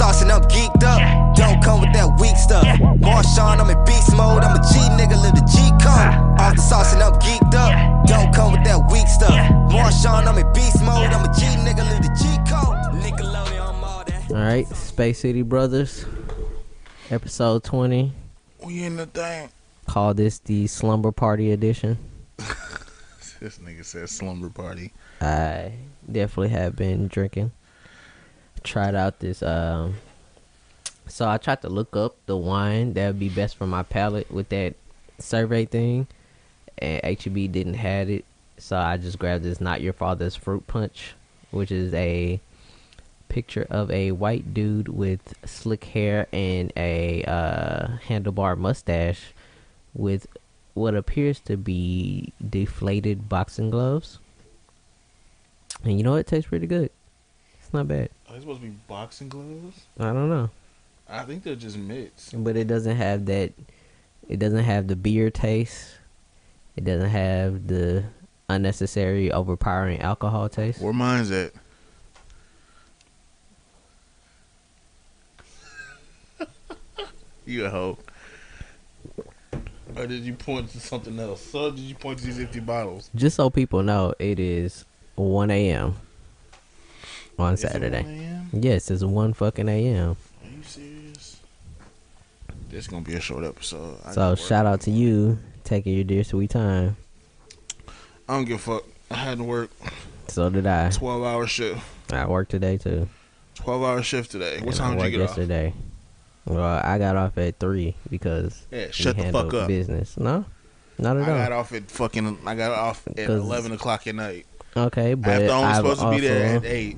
sauce and I'm geeked up. Don't come with that weak stuff. Marshawn, I'm in beast mode. I'm a G nigga, live the G code. Off the sauce and I'm geeked up. Don't come with that weak stuff. Marshawn, I'm in beast mode. I'm a G nigga, live the G code. Nickelodeon, I'm all that. All right, Space City Brothers, episode 20. We in the thing. Call this the Slumber Party edition. This nigga said slumber party. I definitely have been drinking. Tried out this. Um, so I tried to look up the wine that would be best for my palate with that survey thing, and HEB didn't have it. So I just grabbed this Not Your Father's Fruit Punch, which is a picture of a white dude with slick hair and a uh, handlebar mustache with what appears to be deflated boxing gloves. And you know? It tastes pretty good. It's not bad. Supposed to be boxing gloves? I don't know. I think they're just mitts. But it doesn't have that it doesn't have the beer taste. It doesn't have the unnecessary overpowering alcohol taste. Where mine's at? you a hoe. Or did you point to something else? So did you point to these empty bottles? Just so people know, it is 1 a.m. on Is Saturday. Yes, it's 1 fucking a.m. Are you serious? This gonna be a short episode. I So shout out to you taking your dear sweet time. I don't give a fuck. I had to work So did I. twelve hour shift. I worked today too. Twelve hour shift today. What And time I did you worked get off? yesterday? Well, I got off at three because Yeah, we shut the fuck up. Business. No, not at all. I got off at fucking. I got off at eleven o'clock at night. Okay, but I'm I've supposed to be there at eight.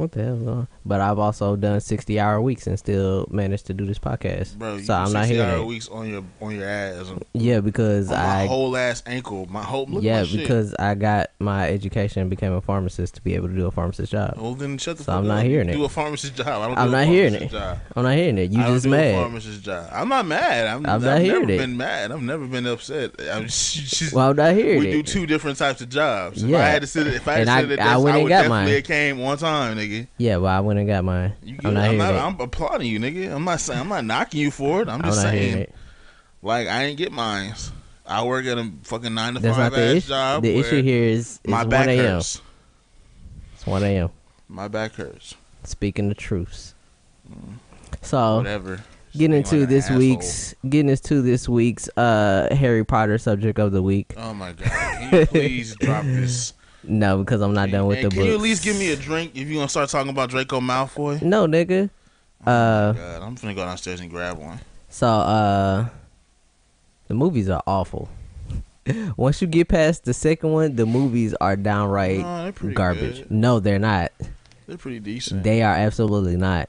What the hell? But I've also done sixty hour weeks and still managed to do this podcast. Bro, so I'm not 60 here. hour weeks on your on your ass. Yeah, because my I whole ass ankle. My whole look yeah my because I got my education and became a pharmacist to be able to do a pharmacist job. Well, then shut the So I'm up. not hearing it. Do a pharmacist job. I don't I'm do a not hearing it. Job. I'm not hearing it. You I just mad. pharmacist job. I'm not mad. I'm, I'm I've not hearing never it. been mad. I've never been upset. I'm, she's, Well, I'm not hearing we it. do two different types of jobs. If Yeah. I had to sit, if I had And to I- at I this, I, went would definitely mine. came one time, nigga. Yeah, well, I went and got mine. You I'm not I'm, not. I'm applauding you, nigga. I'm not saying I'm not knocking you for it. I'm I'm just saying, like, I didn't get mines. I work at a fucking nine to That's five ass issue. job. The issue here is, is my 1 back a.m. hurts. It's 1 a.m. My back hurts. Speaking the truths. So, Whatever. getting into like this asshole. week's getting into this week's uh Harry Potter subject of the week. Oh my god! Can you please drop this? No, because I'm not done with And the book. Can you at least give me a drink if you're gonna start talking about Draco Malfoy? No, nigga. Uh, God, I'm gonna go downstairs and grab one. so uh, the movies are awful. Once you get past the second one, the movies are downright No, garbage. good. No, they're not. They're pretty decent. They are absolutely not.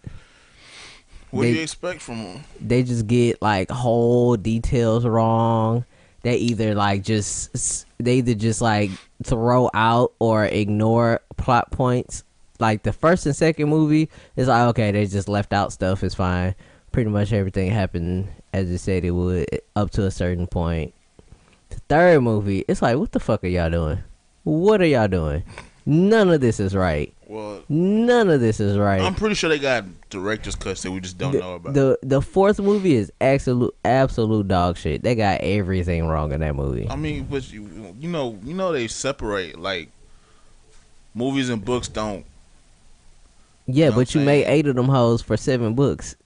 what do you expect from them? they just get like whole details wrong. They either like just they either just like throw out or ignore plot points. Like the first and second movie is like okay, they just left out stuff. It's fine. Pretty much everything happened as it said it would up to a certain point. The third movie, it's like what the fuck are y'all doing? What are y'all doing? None of this is right. Well, None of this is right. I'm pretty sure they got director's cuts that we just don't the, know about. The the fourth movie is absolute absolute dog shit. They got everything wrong in that movie. I mean, but you, you know, you know they separate like movies and books don't. yeah, know but you made eight of them hoes for seven books.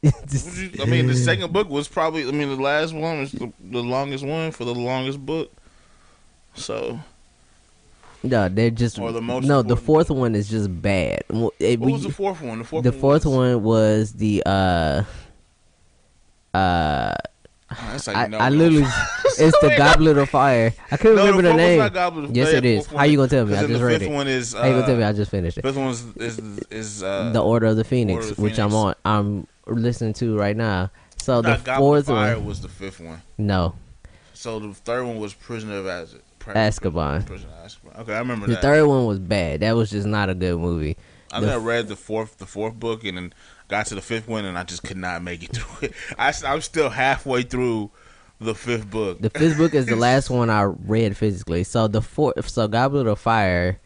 You- I mean, the second book was probably. I mean, the last one was the, the longest one for the longest book. So no, they're just Or the most no. The fourth one is just bad. Well, it- what we- was the fourth one? The fourth. the one fourth was, one was the uh uh. How I, I literally, it's the Goblet of Fire. I couldn't No, remember the one's name. Yes, it is. How one you gonna tell me? I just the read fifth it. one is. Uh, How you gonna tell me? I just finished it. Fifth one is is, is uh, the Order of the Phoenix, of the which I'm on. I'm listening to right now. So the not Goblet of fourth Fire one, was the fifth one. no, So the third one was Prisoner of Az- Pri- Azkaban. Azkaban. Okay, I remember The that. third one was bad. That was just not a good movie. I the I read the fourth the fourth book and then got to the fifth one and I just could not make it through it. I, am still halfway through the fifth book. The fifth book is the last one I read physically. So the fourth, so Goblet of Fire,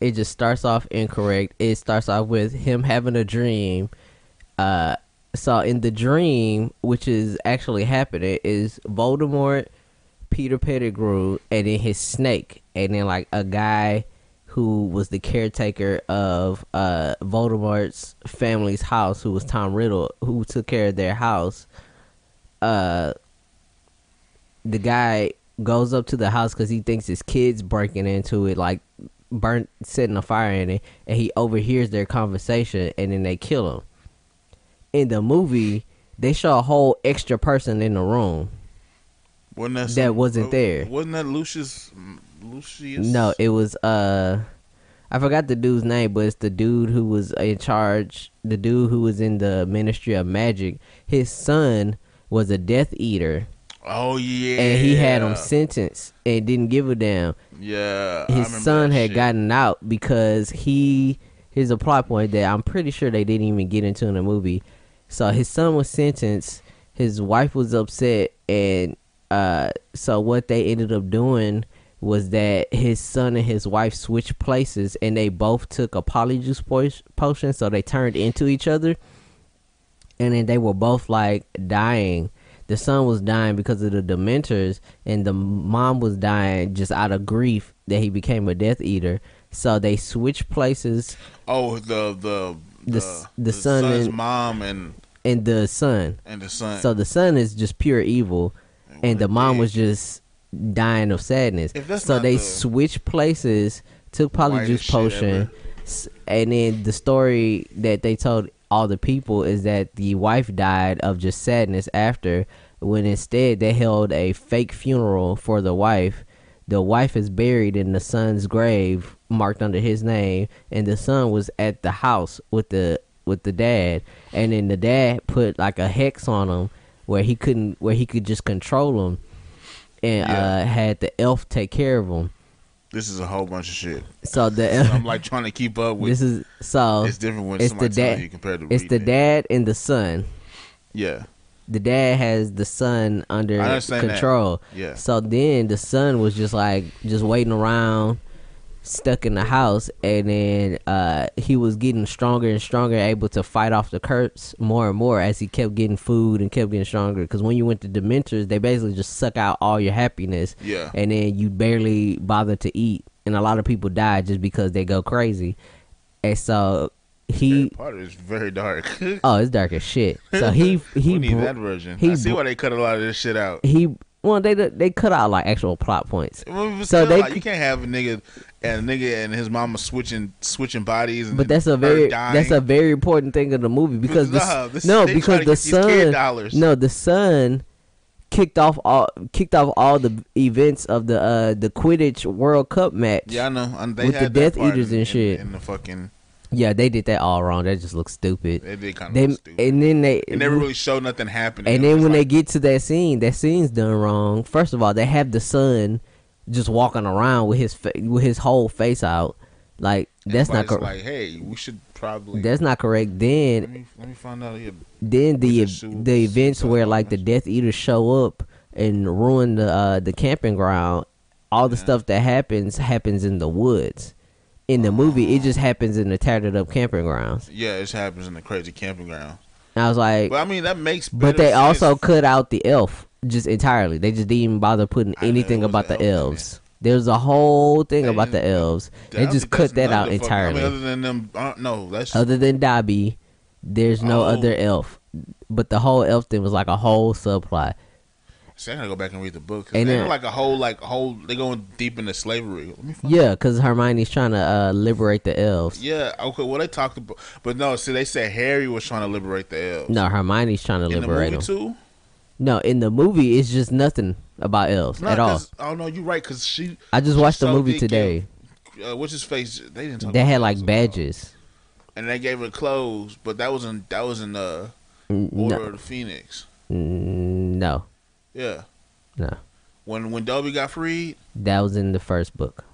it just starts off incorrect. It starts off with him having a dream uh, so in the dream, which is actually happening, is Voldemort, Peter Pettigrew, and then his snake, and then like a guy who was the caretaker of uh Voldemort's family's house, who was Tom Riddle, who took care of their house. Uh, the guy goes up to the house because he thinks his kids breaking into it, like burnt, setting a fire in it, and he overhears their conversation, and then they kill him. In the movie, they show a whole extra person in the room. Wasn't that, That wasn't uh, there. Wasn't that Lucius? Lucius? No, it was uh, I forgot the dude's name, but it's the dude who was in charge. The dude who was in the Ministry of Magic. His son was a Death Eater, Oh yeah. and he had him sentenced and didn't give a damn. Yeah. His son had shit. gotten out because he here's a plot point that I'm pretty sure they didn't even get into in the movie. So his son was sentenced, his wife was upset, and uh, so what they ended up doing was that his son and his wife switched places, and they both took a polyjuice po- potion, so they turned into each other, and then they were both like dying. The son was dying because of the dementors, and the mom was dying just out of grief that he became a Death Eater. So they switched places, Oh, the the The the, the son son's and- mom and and the son. and the son. So the son is just pure evil, and the mom was just dying of sadness. So they the switched places, took polyjuice potion, and then the story that they told all the people is that the wife died of just sadness after. When instead they held a fake funeral for the wife. The wife is buried in the son's grave, marked under his name, and the son was at the house with the with the dad, and then the dad put like a hex on him where he couldn't, where he could just control him, and Yeah. uh, had the elf take care of him. this is a whole bunch of shit. So the I'm like trying to keep up with. this is so it's different when it's the dad- you compared to it's the reading dad and the son. Yeah, The dad has the son under understand that. control. yeah. So then the son was just like just waiting around, stuck in the house, and then uh, he was getting stronger and stronger, able to fight off the curse more and more as he kept getting food and kept getting stronger. Because when you went to Dementors, they basically just suck out all your happiness, Yeah. and then you barely bother to eat. And a lot of people die just because they go crazy. And so he, Harry Potter is very dark. oh, it's dark as shit. So he he we need bro- that version. he I see why they cut a lot of this shit out. he well they they cut out like actual plot points. Well, So they- like, you can't have a nigga and a nigga and his mama switching switching bodies. And But that's a very dying. that's a very important thing of the movie because Nah, this- no because the get these kid son no the son kicked off all kicked off all the events of the uh the Quidditch World Cup match. Yeah, I know. And they With the Death Eaters in, and shit. In, in the fucking, Yeah, they did that all wrong. That just looks stupid. they did kind of stupid. and then they It never really showed nothing happening. and then when they get to that scene, that scene's done wrong. First of all, they have the son just walking around with his fa- with his whole face out. Like that's not correct. Like, hey, we should probably. That's not correct. Then let me let me find out. here. then the the events where like the Death Eaters show up and ruin the uh, the camping ground, all the stuff that happens happens in the woods. In the movie, it just happens in the tattered up camping grounds. Yeah, this happens in the crazy camping ground. And I was like, But I mean, that makes. but they sense. also cut out the elf just entirely. They just didn't even bother putting I anything about the in elves. There's a whole thing They about the elves. They just cut that out entirely. I mean, other than them, uh, no, that's Other than Dobby, there's no Oh. other elf. But the whole elf thing was like a whole subplot. See, I gotta go back and read the book. And they then- like a whole, like whole. They going deep into slavery. Let me find Yeah, because Hermione's trying to uh, liberate the elves. Yeah, okay. Well, they talked about, but no. See, they said Harry was trying to liberate the elves. No, Hermione's trying to in the liberate movie them. too. No, in the movie, it's just nothing about elves No, at all. Oh no, you're right. Because she, I just watched the movie today. uh, what's his face? They didn't talk. They had like badges. and they gave her clothes, but that wasn't that was in uh, Order No, of the Phoenix. No, Yeah, no. when when Dobby got freed, That was in the first book.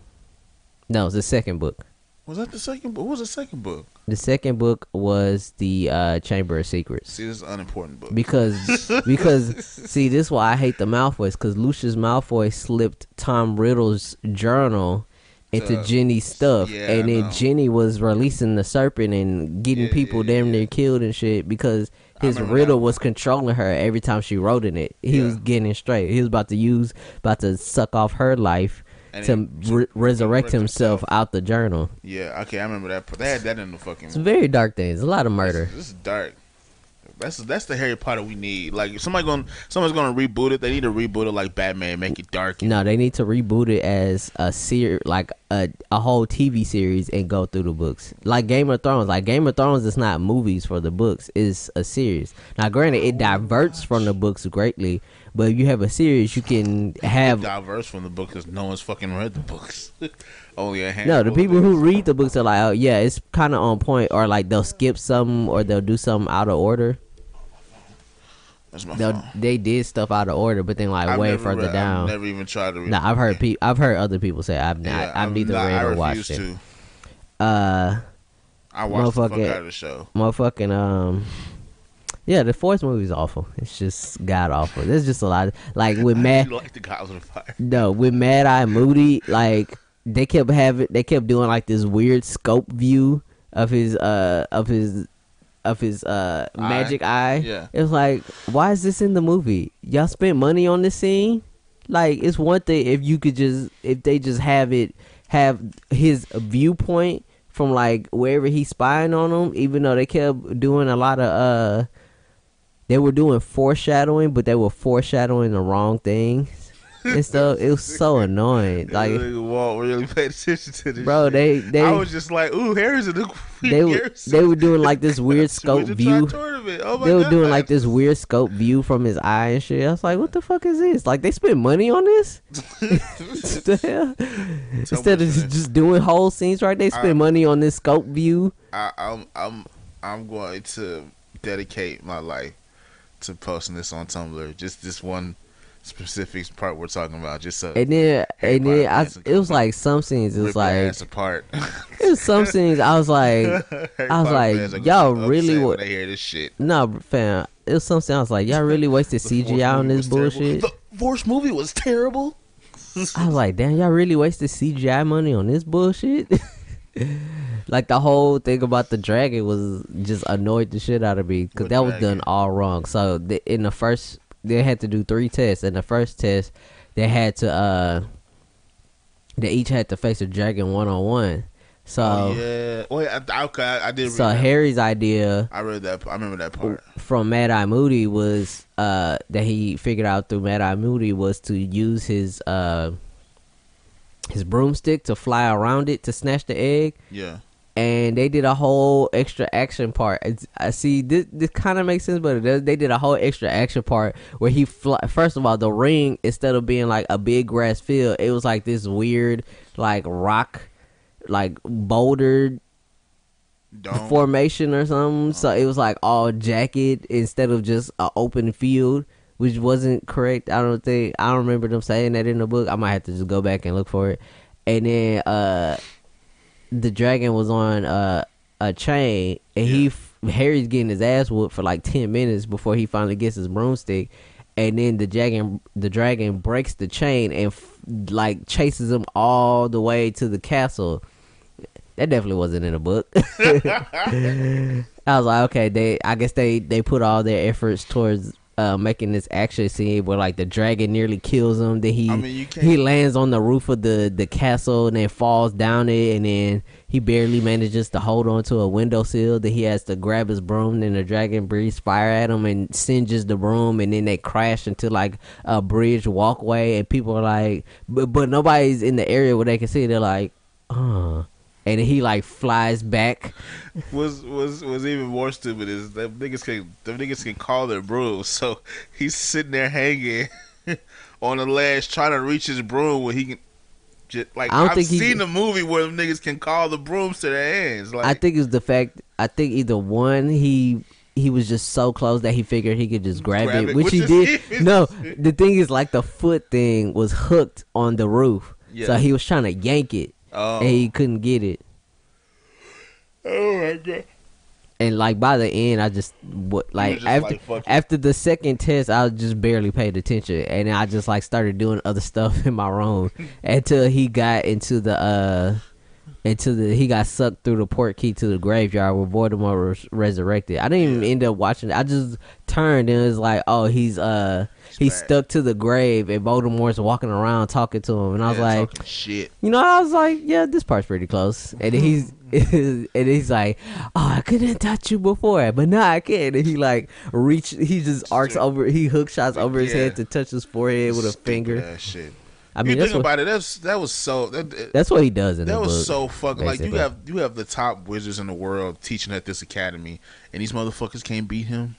No, it was the second book. was that the second book? What was the second book? The second book was the uh, Chamber of Secrets. See, this is an unimportant book. because because see this is why I hate the Malfoys because Lucius Malfoy slipped Tom Riddle's journal into Uh, Ginny's stuff, yeah, and then. Ginny was releasing the serpent and getting Yeah, people yeah, damn near killed and shit because his riddle that. was controlling her every time she wrote in it. He Yeah. was getting it straight. He was about to use, about to suck off her life And to then re- resurrect resurrect himself himself. out the journal. Yeah, okay, I remember that. They had that in the fucking. It's very dark things. A lot of murder. This, this is dark. That's that's the Harry Potter we need. Like if somebody going someone's gonna reboot it. They need to reboot it like Batman, make it dark. No, they need to reboot it as a ser like a a whole TV series and go through the books. Like Game of Thrones. Like Game of Thrones is not movies for the books, it's a series. Now granted it diverts from the books greatly, but if you have a series you can have diverse from the book because no one's fucking read the books. Only a handful. no, the people who read the books are like, oh yeah, it's kind of on point, or like they'll skip some, or they'll do something out of order. That's my They'll, they did stuff out of order, but then like I've way never further read- down. I've never even tried to read. Nah, I've heard pe- I've heard other people say I've not. Yeah, I've I'm neither not- read I or refuse watched it. to. Uh, I watched the fuck Motherfucker- out of the show. motherfucking um yeah the fourth movie is awful it's just god awful there's just a lot of, like with I mad do like the Gods of Fire. no with mad eye moody like they kept having they kept doing like this weird scope view of his uh of his of his uh Eye? magic eye Yeah. it was like why is this in the movie y'all spent money on this scene like it's one thing if you could just if they just have it have his viewpoint from like wherever he's spying on them even though they kept doing a lot of uh they were doing foreshadowing but they were foreshadowing the wrong things and stuff it was so annoying like Walt really paid attention to this. bro shit. they they I was just like, ooh, the they were they were doing like this weird scope view Oh they were God. doing like this weird scope view from his eye and shit. I was like, what the fuck is this? Like they spent money on this? What the hell? Instead of just, just doing whole scenes right, they spent money on this scope view. I, I'm I'm I'm going to dedicate my life to posting this on Tumblr. Just this one specific part we're talking about. Just so And then and then I, it was like some scenes it was like apart. it was some scenes I was like I was like, fans are gonna y'all really upset wa- when they hear this shit. no fam. It was some scenes I was like, y'all really wasted CGI on this was terrible. bullshit. The fourth movie was terrible. I was like, damn, y'all really wasted CGI money on this bullshit. like the whole thing about the dragon was just annoyed the shit out of me because that was done all wrong. So the, in the first, they had to do three tests. And the first test, they had to, uh they each had to face a dragon one on one. So, oh, yeah. I, okay, I, I did. so read that. Harry's idea I read that. I remember that part. from Mad Eye Moody was uh that he figured out through Mad Eye Moody was to use his uh his broomstick to fly around it to snatch the egg Yeah. And they did a whole extra action part. It's, I see this. This kind of makes sense, but it does, they did a whole extra action part where he fly. First of all, the ring instead of being like a big grass field, it was like this weird like rock, like boulder Don't. formation or something. So it was like all jacket instead of just an open field, which wasn't correct. I don't think I don't remember them saying that in the book. I might have to just go back and look for it. And then uh the dragon was on uh, a chain, and he f- Harry's getting his ass whooped for like ten minutes before he finally gets his broomstick. And then the dragon, the dragon breaks the chain and f- like chases him all the way to the castle. That definitely wasn't in the book. I was like, okay, they. I guess they they put all their efforts towards uh, making this action scene where like the dragon nearly kills him. Then he I mean, he lands on the roof of the the castle and then falls down it, and then he barely manages to hold on to a windowsill. Then he has to grab his broom. and the dragon breathes fire at him and singes the broom, and then they crash into like a bridge walkway, and people are like, but but nobody's in the area where they can see. They're like, uh. And he like flies back. was was was even more stupid is them niggas can them niggas can call their broom. So he's sitting there hanging on the ledge trying to reach his broom when he can. Just, like I don't I've think he- seen the movie where them niggas can call the brooms to their hands. Like I think it's the fact. I think either one he he was just so close that he figured he could just grab, Grab it, it, which which he did. No, the thing is like the foot thing was hooked on the roof, so he was trying to yank it oh, and he couldn't get it. oh my god. and like by the end, I just what like just after like, after the second test, I just barely paid attention, and I just like started doing other stuff in my room until he got into the uh into the he got sucked through the port key to the graveyard where Voldemort was resurrected. I didn't even end up watching it. I just turned and it was like, oh, he's uh he's stuck to the grave, and Voldemort's walking around talking to him, and I was Yeah, like. shit. You know, I was like, yeah, this part's pretty close. And he's and he's like, oh, I couldn't touch you before, but now I can. And he like reach, he just arcs over, he hook shots over his head to touch his forehead with a Stupid finger. shit. I mean, you think what, about it, that's that was so that, that's what he does in that was book. so fucking like you have you have the top wizards in the world teaching at this academy, and these motherfuckers can't beat him.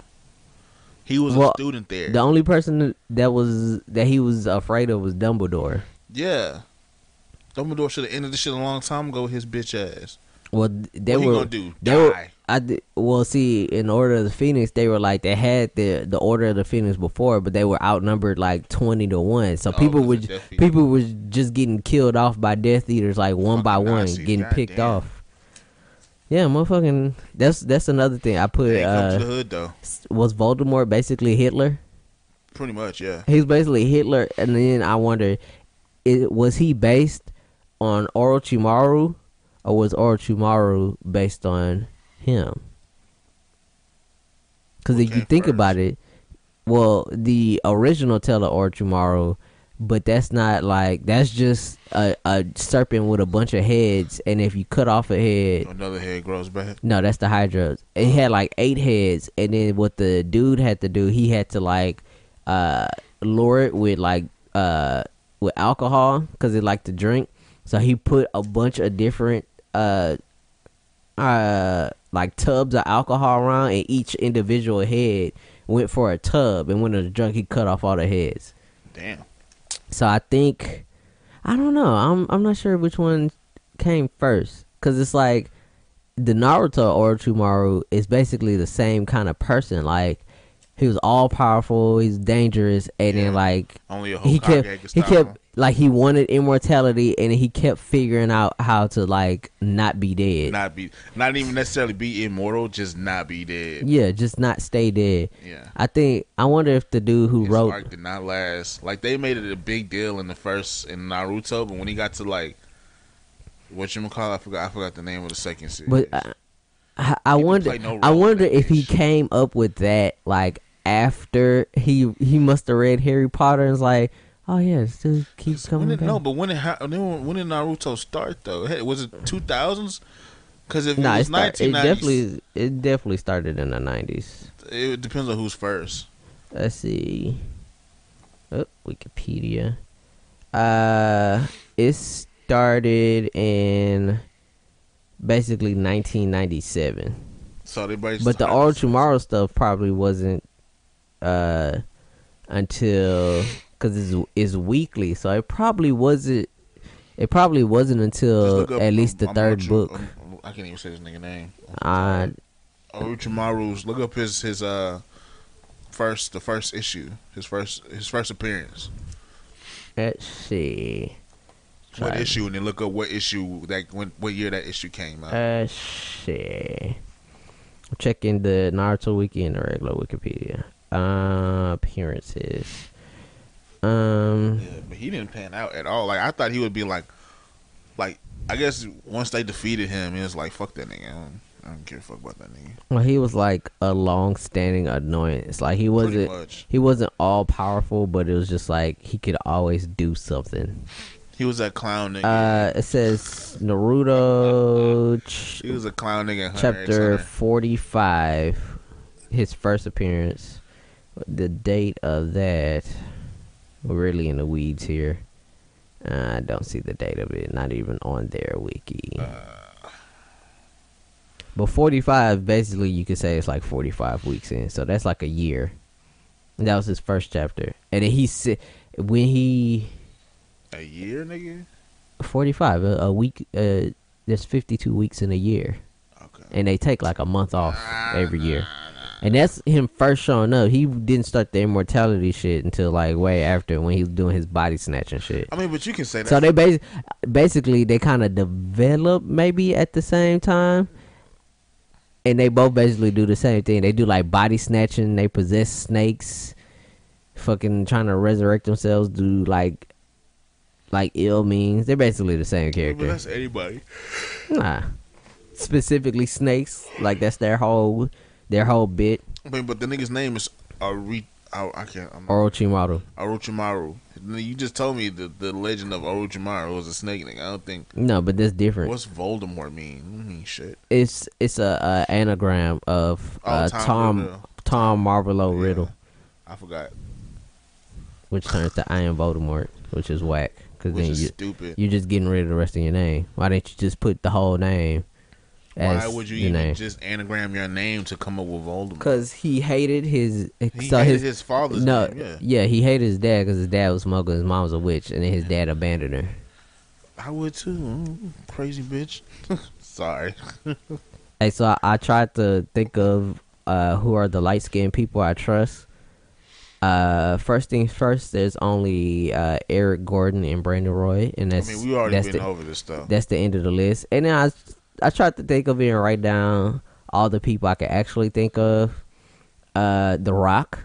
He was Well, a student there. the only person that was that he was afraid of was Dumbledore. Yeah. Dumbledore should have ended this shit a long time ago with his bitch ass. Well, th- they what were gonna do? they were Die? I did, well see in Order of the Phoenix they were like they had the the Order of the Phoenix before but they were outnumbered like twenty to one so Oh, people 'cause were of Death Eater. people was just getting killed off by Death Eaters like one by one Nazis, getting picked goddamn. off. Yeah, motherfucking. That's that's another thing I put. They ain't come to the Uh, hood though. was Voldemort basically Hitler? Pretty much, yeah. He was basically Hitler, and then I wonder, it, was he based on Orochimaru, or was Orochimaru based on him? Because if you think first? about it, well, the original tale of Orochimaru, but that's not like that's just a, a serpent with a bunch of heads, and if you cut off a head, Another head grows back. no, that's the Hydra. It had like eight heads, and then what the dude had to do, he had to like uh lure it with like uh with alcohol because it liked to drink. So he put a bunch of different uh uh like tubs of alcohol around, and each individual head went for a tub, and when it was drunk, he cut off all the heads. Damn. So I think I don't know. I'm I'm not sure which one came first because it's like the Naruto Orochimaru is basically the same kind of person. Like he was all powerful, he's dangerous, and Yeah. then like Only a he kept he kept him. like he wanted immortality, and he kept figuring out how to like not be dead. not be not even necessarily be immortal, just not be dead. yeah, just not stay dead. Yeah. I think I wonder if the dude who His wrote arc did not last. Like they made it a big deal in the first in Naruto, but when he got to like what you call, I forgot. I forgot the name of the second series. But uh, I, I wonder. no I wonder if he came up with that like after he he must have read Harry Potter and was like, oh yeah, still keeps coming did, back. no, but when did ha- when, when did Naruto start though? Hey, was it two thousands? Because if Nah, it it, was nineteen it definitely it definitely started in the nineties. it depends on who's first. Let's see. Oh, Wikipedia. Uh, it started in basically 1997. So they But the Orochimaru stuff probably wasn't uh until because it's, it's weekly, so it probably wasn't. It probably wasn't until up, at least the third Orochi- book. um, I can't even say his nigga name. Uh, Orochimaru's. Look up his his uh first the first issue, his first his first appearance. let's see. What issue, and then look up what issue that when what year that issue came out. Let's see. I'm checking the Naruto wiki and the regular Wikipedia. Uh, appearances. Um, Yeah, but he didn't pan out at all. Like I thought he would be like, like I guess once they defeated him, it was like fuck that nigga. I don't, I don't give a fuck about that nigga. well, he was like a long-standing annoyance. Like he wasn't. He wasn't all powerful, but it was just like he could always do something. He was a clown nigga. Uh, it says Naruto he was a clown nigga. in Hunter x chapter forty-five. His first appearance. The date of that. We're really in the weeds here. Uh, I don't see the date of it. Not even on their wiki. Uh. but forty-five, basically, you could say it's like forty-five weeks in. So that's like a year. And that was his first chapter. And then he said when he A year, nigga. 45 a, a week uh there's 52 weeks in a year Okay. and they take like a month off every year and that's him first showing up he didn't start the immortality shit until like way after when he was doing his body snatching shit I mean, but you can say that. so they bas- basically they kind of develop maybe at the same time and they both basically do the same thing. They do like body snatching. They possess snakes. Fucking trying to resurrect themselves. Do like like ill means. They're basically the same character. that's anybody. Nah. Specifically snakes. Like that's their whole their whole bit. I mean, but the nigga's name is Ari. I, I can't. I'm, Orochimaru. Orochimaru. You just told me the the legend of Orochimaru was a snake nigga. I don't think. No, but that's different. What's Voldemort mean? It mean shit. It's it's a, a anagram of Oh, uh, Tom Tom Riddle. Tom Marvolo Yeah. Riddle, I forgot. which turns to I am Voldemort, which is whack. Because Which then is you stupid. you're just getting rid of the rest of your name. Why didn't you just put the whole name? As Why would you even name? just anagram your name to come up with Voldemort? Because he hated his. he so hated his, his, father's no, name. Yeah, he hated his dad because his dad was smoking, his mom was a witch, and then his dad abandoned her. I would too. Mm, Crazy bitch. Sorry. Hey, so I, I tried to think of uh, who are the light skinned people I trust. Uh, first things first, there's only uh, Eric Gordon and Brandon Roy, and I that's mean, we already that's been the, over this stuff. that's the end of the list. And then I I tried to think of it and write down all the people I could actually think of. Uh, The Rock,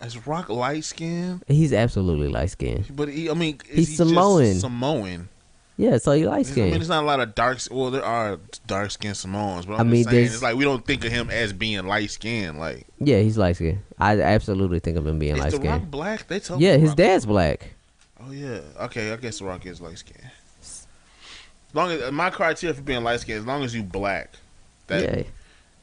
Is Rock light skinned? he's absolutely light skinned. But he, I mean, is He's he Samoan. Samoan. Yeah, so he light I mean, skinned. there's not a lot of dark. Well, there are dark skinned Samoans, but I'm I mean, saying, it's like we don't think of him as being light skinned. Like, Yeah, he's light skinned. I absolutely think of him being light skinned. black? They tell Yeah, his Rock- dad's black. Oh yeah. Okay, I guess the Rock is light skinned. As long as my criteria for being light skinned, as long as you black, that yeah,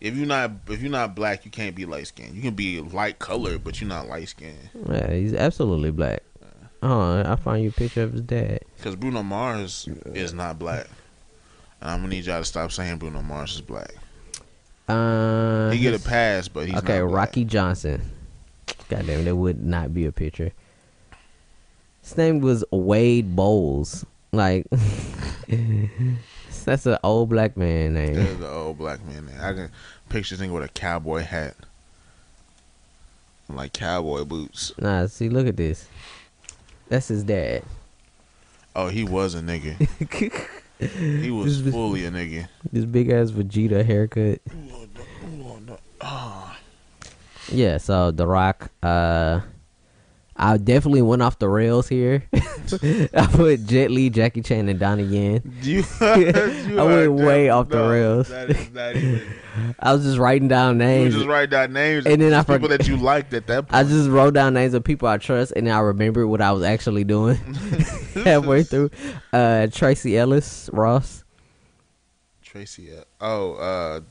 if you're not if you're not black, you can't be light skinned. You can be light colored, but you're not light skinned. yeah, he's absolutely black. Oh, I'll find you a picture of his dad. Because Bruno Mars is not black, and I'm gonna need y'all to stop saying Bruno Mars is black. Uh, He get a pass, but he's okay, not black. Rocky Johnson. God damn, there would not be a picture. His name was Wayde Bowles. Like, that's an old black man name. There's an old black man there. I can picture this nigga with a cowboy hat, like cowboy boots. Nah, see, look at this. That's his dad. Oh, he was a nigga. He was This- fully a nigga. this big ass Vegeta haircut. Yeah, so The Rock, uh I definitely went off the rails here. I put Jet Li, Jackie Chan, and Donnie Yen. You, I went way off the rails. That is not even. I was just writing down You names. just write down names And then I then people that you liked at that point. I just wrote down names of people I trust, and then I remembered what I was actually doing halfway through. Uh, Tracee Ellis Ross Tracee. Oh, uh,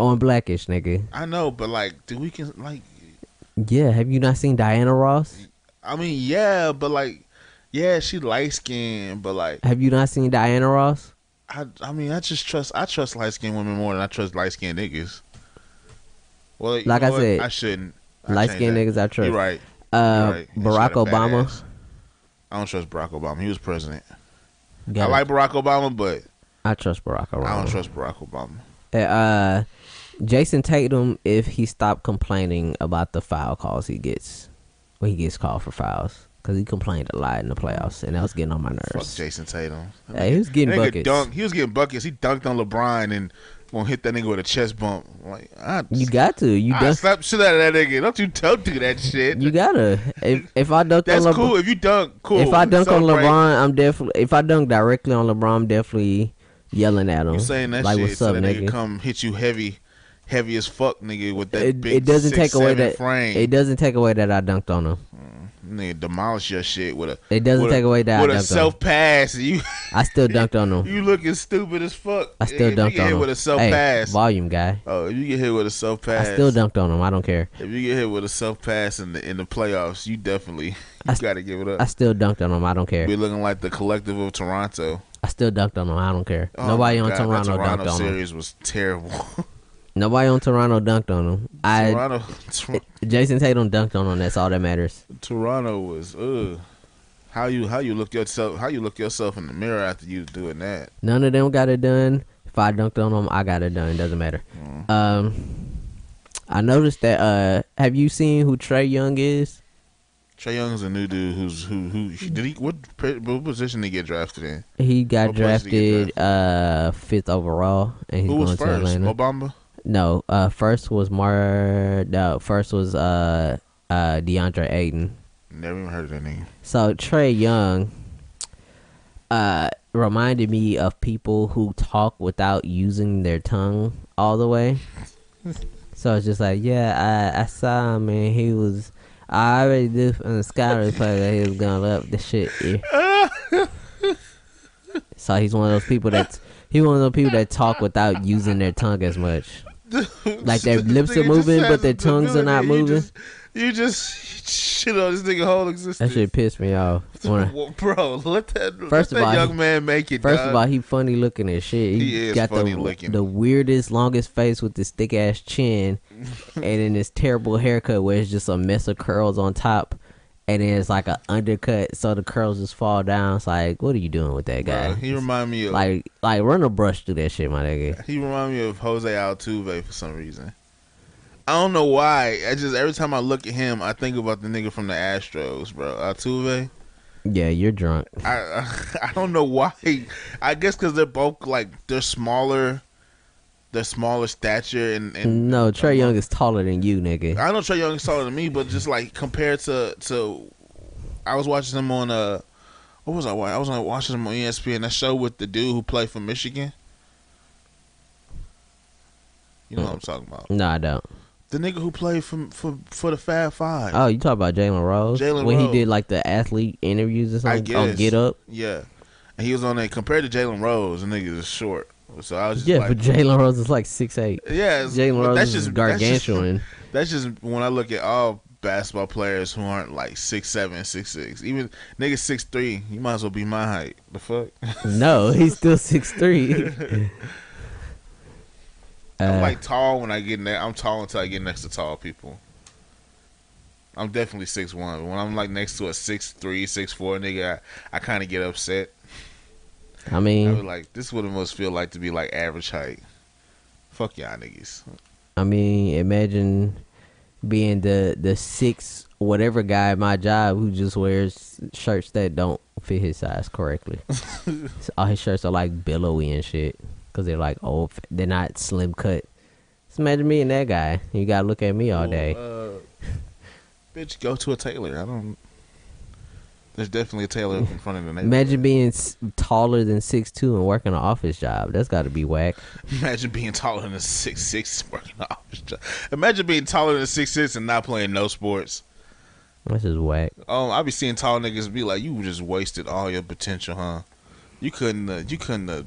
on Blackish, nigga. I know, but like, do we can like? Yeah, have you not seen Diana Ross? I mean, yeah, but like, yeah, she light skinned, but like, Have you not seen Diana Ross? I, I mean, I just trust, I trust light skinned women more than I trust light skinned niggas. Well, Like I said, I shouldn't. Light skinned niggas I trust. You're right. Uh, You're right. Barack got a fat Obama. ass. I don't trust Barack Obama. He was president. Got I it. like Barack Obama, but I trust Barack Obama. I don't trust Barack Obama. Uh, Jayson Tatum, if he stopped complaining about the foul calls he gets, when he gets called for fouls, because he complained a lot in the playoffs, and that was getting on my nerves. Fuck. Jayson Tatum. Hey, he was getting buckets. Dunk, he was getting buckets. He dunked on LeBron and gonna hit that nigga with a chest bump. Like I, You got to. You I dunk. slap shit out of that nigga. Don't you don't do that shit. You gotta. If if I dunk That's on LeBron, cool. If you dunk, cool. if I dunk on. LeBron, I'm definitely. If I dunk directly on LeBron, I'm definitely yelling at him. you saying that like, shit what's so up, nigga? come hit you heavy, heavy as fuck, nigga, with that It, big it doesn't six, take away that. frame. It doesn't take away that I dunked on him. Mm, nigga demolish your shit with a. It doesn't with a- take away that I with a self pass. You I still dunked on him. you looking stupid as fuck. I still if dunked you get on hit him. with a self hey, pass. volume guy. Oh, if you get hit with a self pass. I still dunked on him. I don't care. If you get hit with a self pass in the in the playoffs, you definitely you I- got to give it up. I still dunked on him. I don't care. We're looking like the collective of Toronto. I still dunked on him. I don't care. Oh Nobody on God, Toronto, Toronto dunked on him. series was terrible. Nobody on Toronto dunked on him. I Toronto, Tor- Jayson Tatum dunked on him. That's all that matters. Toronto was uh, how you how you look yourself how you look yourself in the mirror after you doing that. None of them got it done. If I dunked on them, I got it done. Doesn't matter. Mm. Um, I noticed that. Uh, have you seen who Trae Young is? Trae Young's a new dude who's who who did he what, what position did he get drafted in? He got What place he drafted uh fifth overall, and he's Who was going to first? Atlanta. Obama. No, uh, first was Mar. No, first was uh uh DeAndre Ayton. Never even heard of that name. So Trae Young uh reminded me of people who talk without using their tongue all the way. so it's just like, yeah, I I saw him and he was I already knew from the scouting report that he was gonna love the shit. Yeah. so he's one of those people that he one of those people that talk without using their tongue as much. Like their lips are moving, but their tongues are not. You moving. just- You just shit on this nigga whole existence. That shit pissed me off. Well, bro, let that First let of that all, young he- man make it. First dog. of all, he funny looking as shit. He, He is got funny the looking. the weirdest, longest face with this thick ass chin, and then this terrible haircut where it's just a mess of curls on top, and then it's like an undercut, so the curls just fall down. It's like, what are you doing with that guy? Bro, he remind me of like, like run a brush through that shit, my nigga. he remind me of Jose Altuve for some reason. I don't know why. I just every time I look at him, I think about the nigga from the Astros, bro. Altuve. Yeah, you're drunk. I I don't know why. I guess because they're both like they're smaller, they're smaller stature and and No, Trae Young is taller than you, nigga. I know Trae Young is taller than me, but just like compared to to, I was watching him on uh, what was I watching? I was on watching him on ESPN. That show with the dude who played for Michigan. You know what I'm talking about? No, I don't. The nigga who played for for for the Fab Five. Oh, you talk about Jalen Rose? Jalen when Rose. he did like the athlete interviews or I something on. Get Up. Yeah, and he was on there compared to Jalen Rose. The nigga is short. So I was just Yeah, like, but Jalen Rose is like six eight. yeah, Jalen Rose that's is just that's just- gargantuan. That's just when I look at all basketball players who aren't like six seven, six six. Even niggas six three, you might as well be my height. The fuck? no, he's still six three. I'm Uh, like tall when I get ne- I'm tall until I get next to tall people. I'm definitely six one. When I'm like next to a six three, six four nigga, I, I kind of get upset. I I mean, was like, this would what it must feel like to be like average height. Fuck y'all niggas. I mean, imagine being the the six whatever guy at my job who just wears shirts that don't fit his size correctly. All his shirts are like billowy and shit because they're like old. They're not slim cut. Just imagine me and that guy. You gotta look at me all day. Uh, bitch, go to a tailor. I don't. There's definitely a tailor in front of neighborhood. Imagine being s- taller than six two and working an office job. That's got to be whack. Imagine being taller than six six working an office job. Imagine being taller than six six and not playing no sports. That's just whack. Um, I be seeing tall niggas be like, "You just wasted all your potential, huh? You couldn't, uh, you couldn't uh,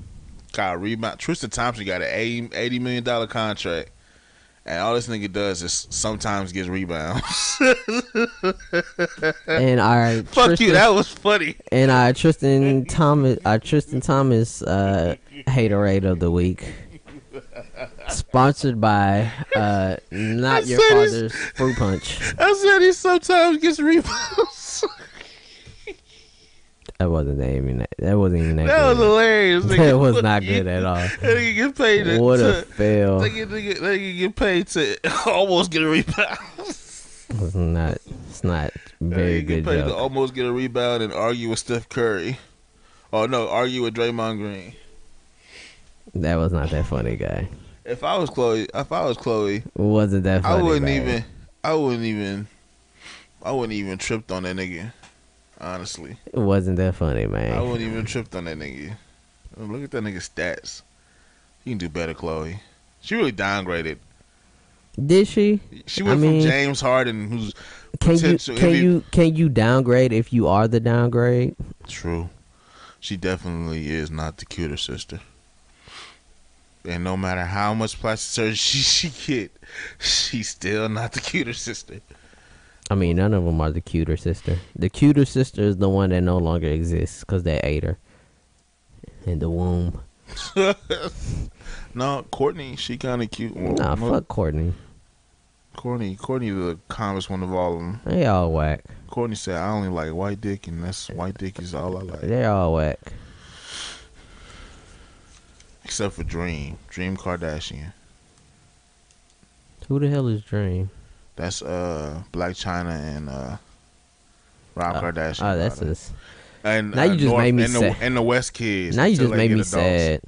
got a rebound." Tristan Thompson got an 80, 80 million dollar contract, and all this nigga does is sometimes gets rebounds. And our Fuck Tristan, you, that was funny. and our Tristan Thomas, our Tristan Thomas uh, haterade of the week, sponsored by uh, not your said father's fruit punch. I said he sometimes gets rebounds. That wasn't even that. That wasn't even that. that was good. hilarious. That was not good at all. That nigga get paid to, What to a fail. They get, they, get, they paid to almost get a rebound. It's not. It's not very They get good paid to almost get a rebound and argue with Steph Curry. Oh no, argue with Draymond Green. That was not that funny, guy. If I was Khloé, if I was Khloé, wasn't that funny. I wouldn't even, I wouldn't even, I wouldn't even tripped on that nigga. Honestly, It wasn't that funny, man. I wouldn't even tripped on that nigga. Look at that nigga's stats. You can do better, Khloé. She really downgraded. Did she? She I went mean- from James Harden, who's Can you can MVP you can you downgrade if you are the downgrade? True. She definitely is not the cuter sister. And no matter how much plastic surgery she, she get, she's still not the cuter sister. I mean, none of them are the cuter sister. The cuter sister is the one that no longer exists because they ate her in the womb. no, Kourtney, she kind of cute. Well, Nah, no, fuck Kourtney. Kourtney. Kourtney, the calmest one of all of them. They all whack. Kourtney said, "I only like white dick, and that's white dick is all I like." They all whack. Except for Dream, Dream Kardashian. Who the hell is Dream? That's uh Blac Chyna and uh Rob Oh, Kardashian. Oh, that's just and Now you uh, just North, made me and the, sad. and the West kids. now you just made me adults. sad.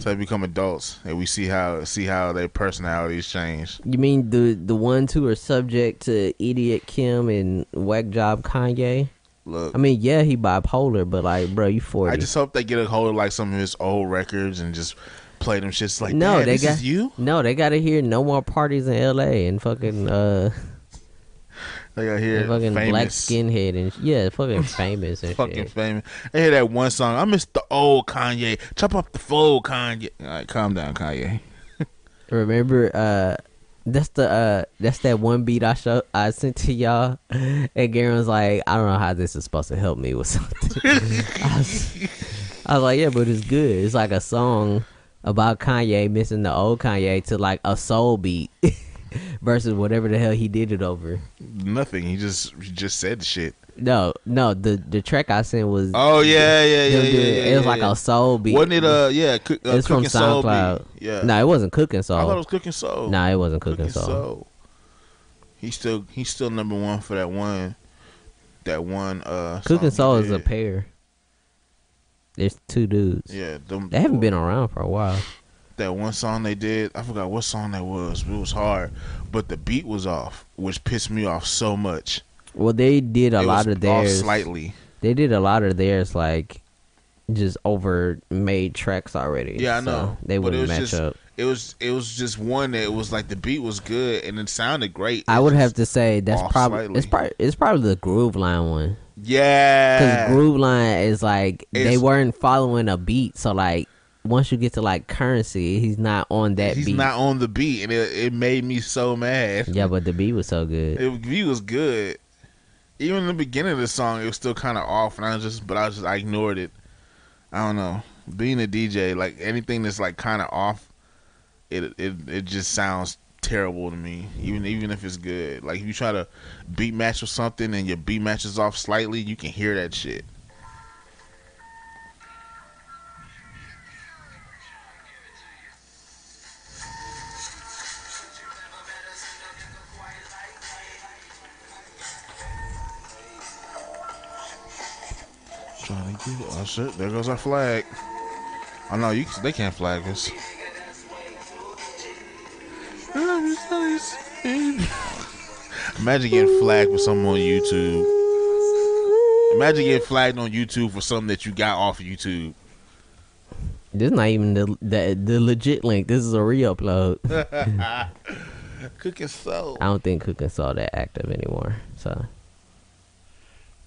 So they become adults, and we see how see how their personalities change. You mean the the ones who are subject to idiot Kim and whack job Kanye? Look, I mean, yeah, he bipolar, but like, bro, you forty. I just hope they get a hold of like some of his old records and just play them shits like No, they this got- is you. no, they gotta hear no more parties in L.A. and fucking uh, They got here and fucking famous, black skinhead and yeah, fucking famous and fucking shit. famous. They hear that one song. I miss the old Kanye. Chop up the full Kanye. All right, calm down, Kanye. Remember, uh, that's the uh, that's that one beat I show I sent to y'all, and Garen was like, I don't know how this is supposed to help me with something. I, was, I was like, yeah, but it's good. It's like a song about Kanye missing the old Kanye to like a soul beat versus whatever the hell he did it over. Nothing. He just he just said the shit. No, no, the the track I sent was Oh yeah, yeah, yeah, yeah. yeah, it was yeah, like a soul beat. Wasn't it? Uh, yeah, cook, uh, it's from cooking soul beat. SoundCloud. Yeah, No, it wasn't cooking soul. I thought it was cooking soul. Nah, it wasn't cooking, cooking soul. soul. He's still he's still number one for that one. That one. Uh, Cooking soul is a pair. There's two dudes. Yeah, them, They haven't been around for a while. that one song they did. I forgot what song that was. It was hard, but the beat was off, which pissed me off so much. Well, they did a it lot of theirs. off slightly. They did a lot of theirs like just over made tracks already. Yeah, I so know, They wouldn't match just- up. It was it was just one that was like the beat was good and it sounded great. I would have to say that's probably slightly. it's probably it's probably the Groove Line one yeah. because Groove Line is like they weren't following a beat. So like once you get to like Currency, he's not on that beat. He's beat. not on the beat, and it, it made me so mad. yeah, but the beat was so good. The beat was good. Even in the beginning of the song, it was still kind of off, and I was just, but I was just, I ignored it. I don't know. Being a DJ, like anything that's like kind of off, it it it just sounds terrible to me. Even mm-hmm. even if it's good, like if you try to beat match with something and your beat matches off slightly, you can hear that shit. Trying to get oh shit, there goes our flag. Oh no, you they can't flag us. Imagine getting flagged for something on YouTube. Imagine getting flagged on YouTube for something that you got off of YouTube. This is not even the the, the legit link. This is a re-upload. Cooking soul. I don't think Cooking soul that active anymore. So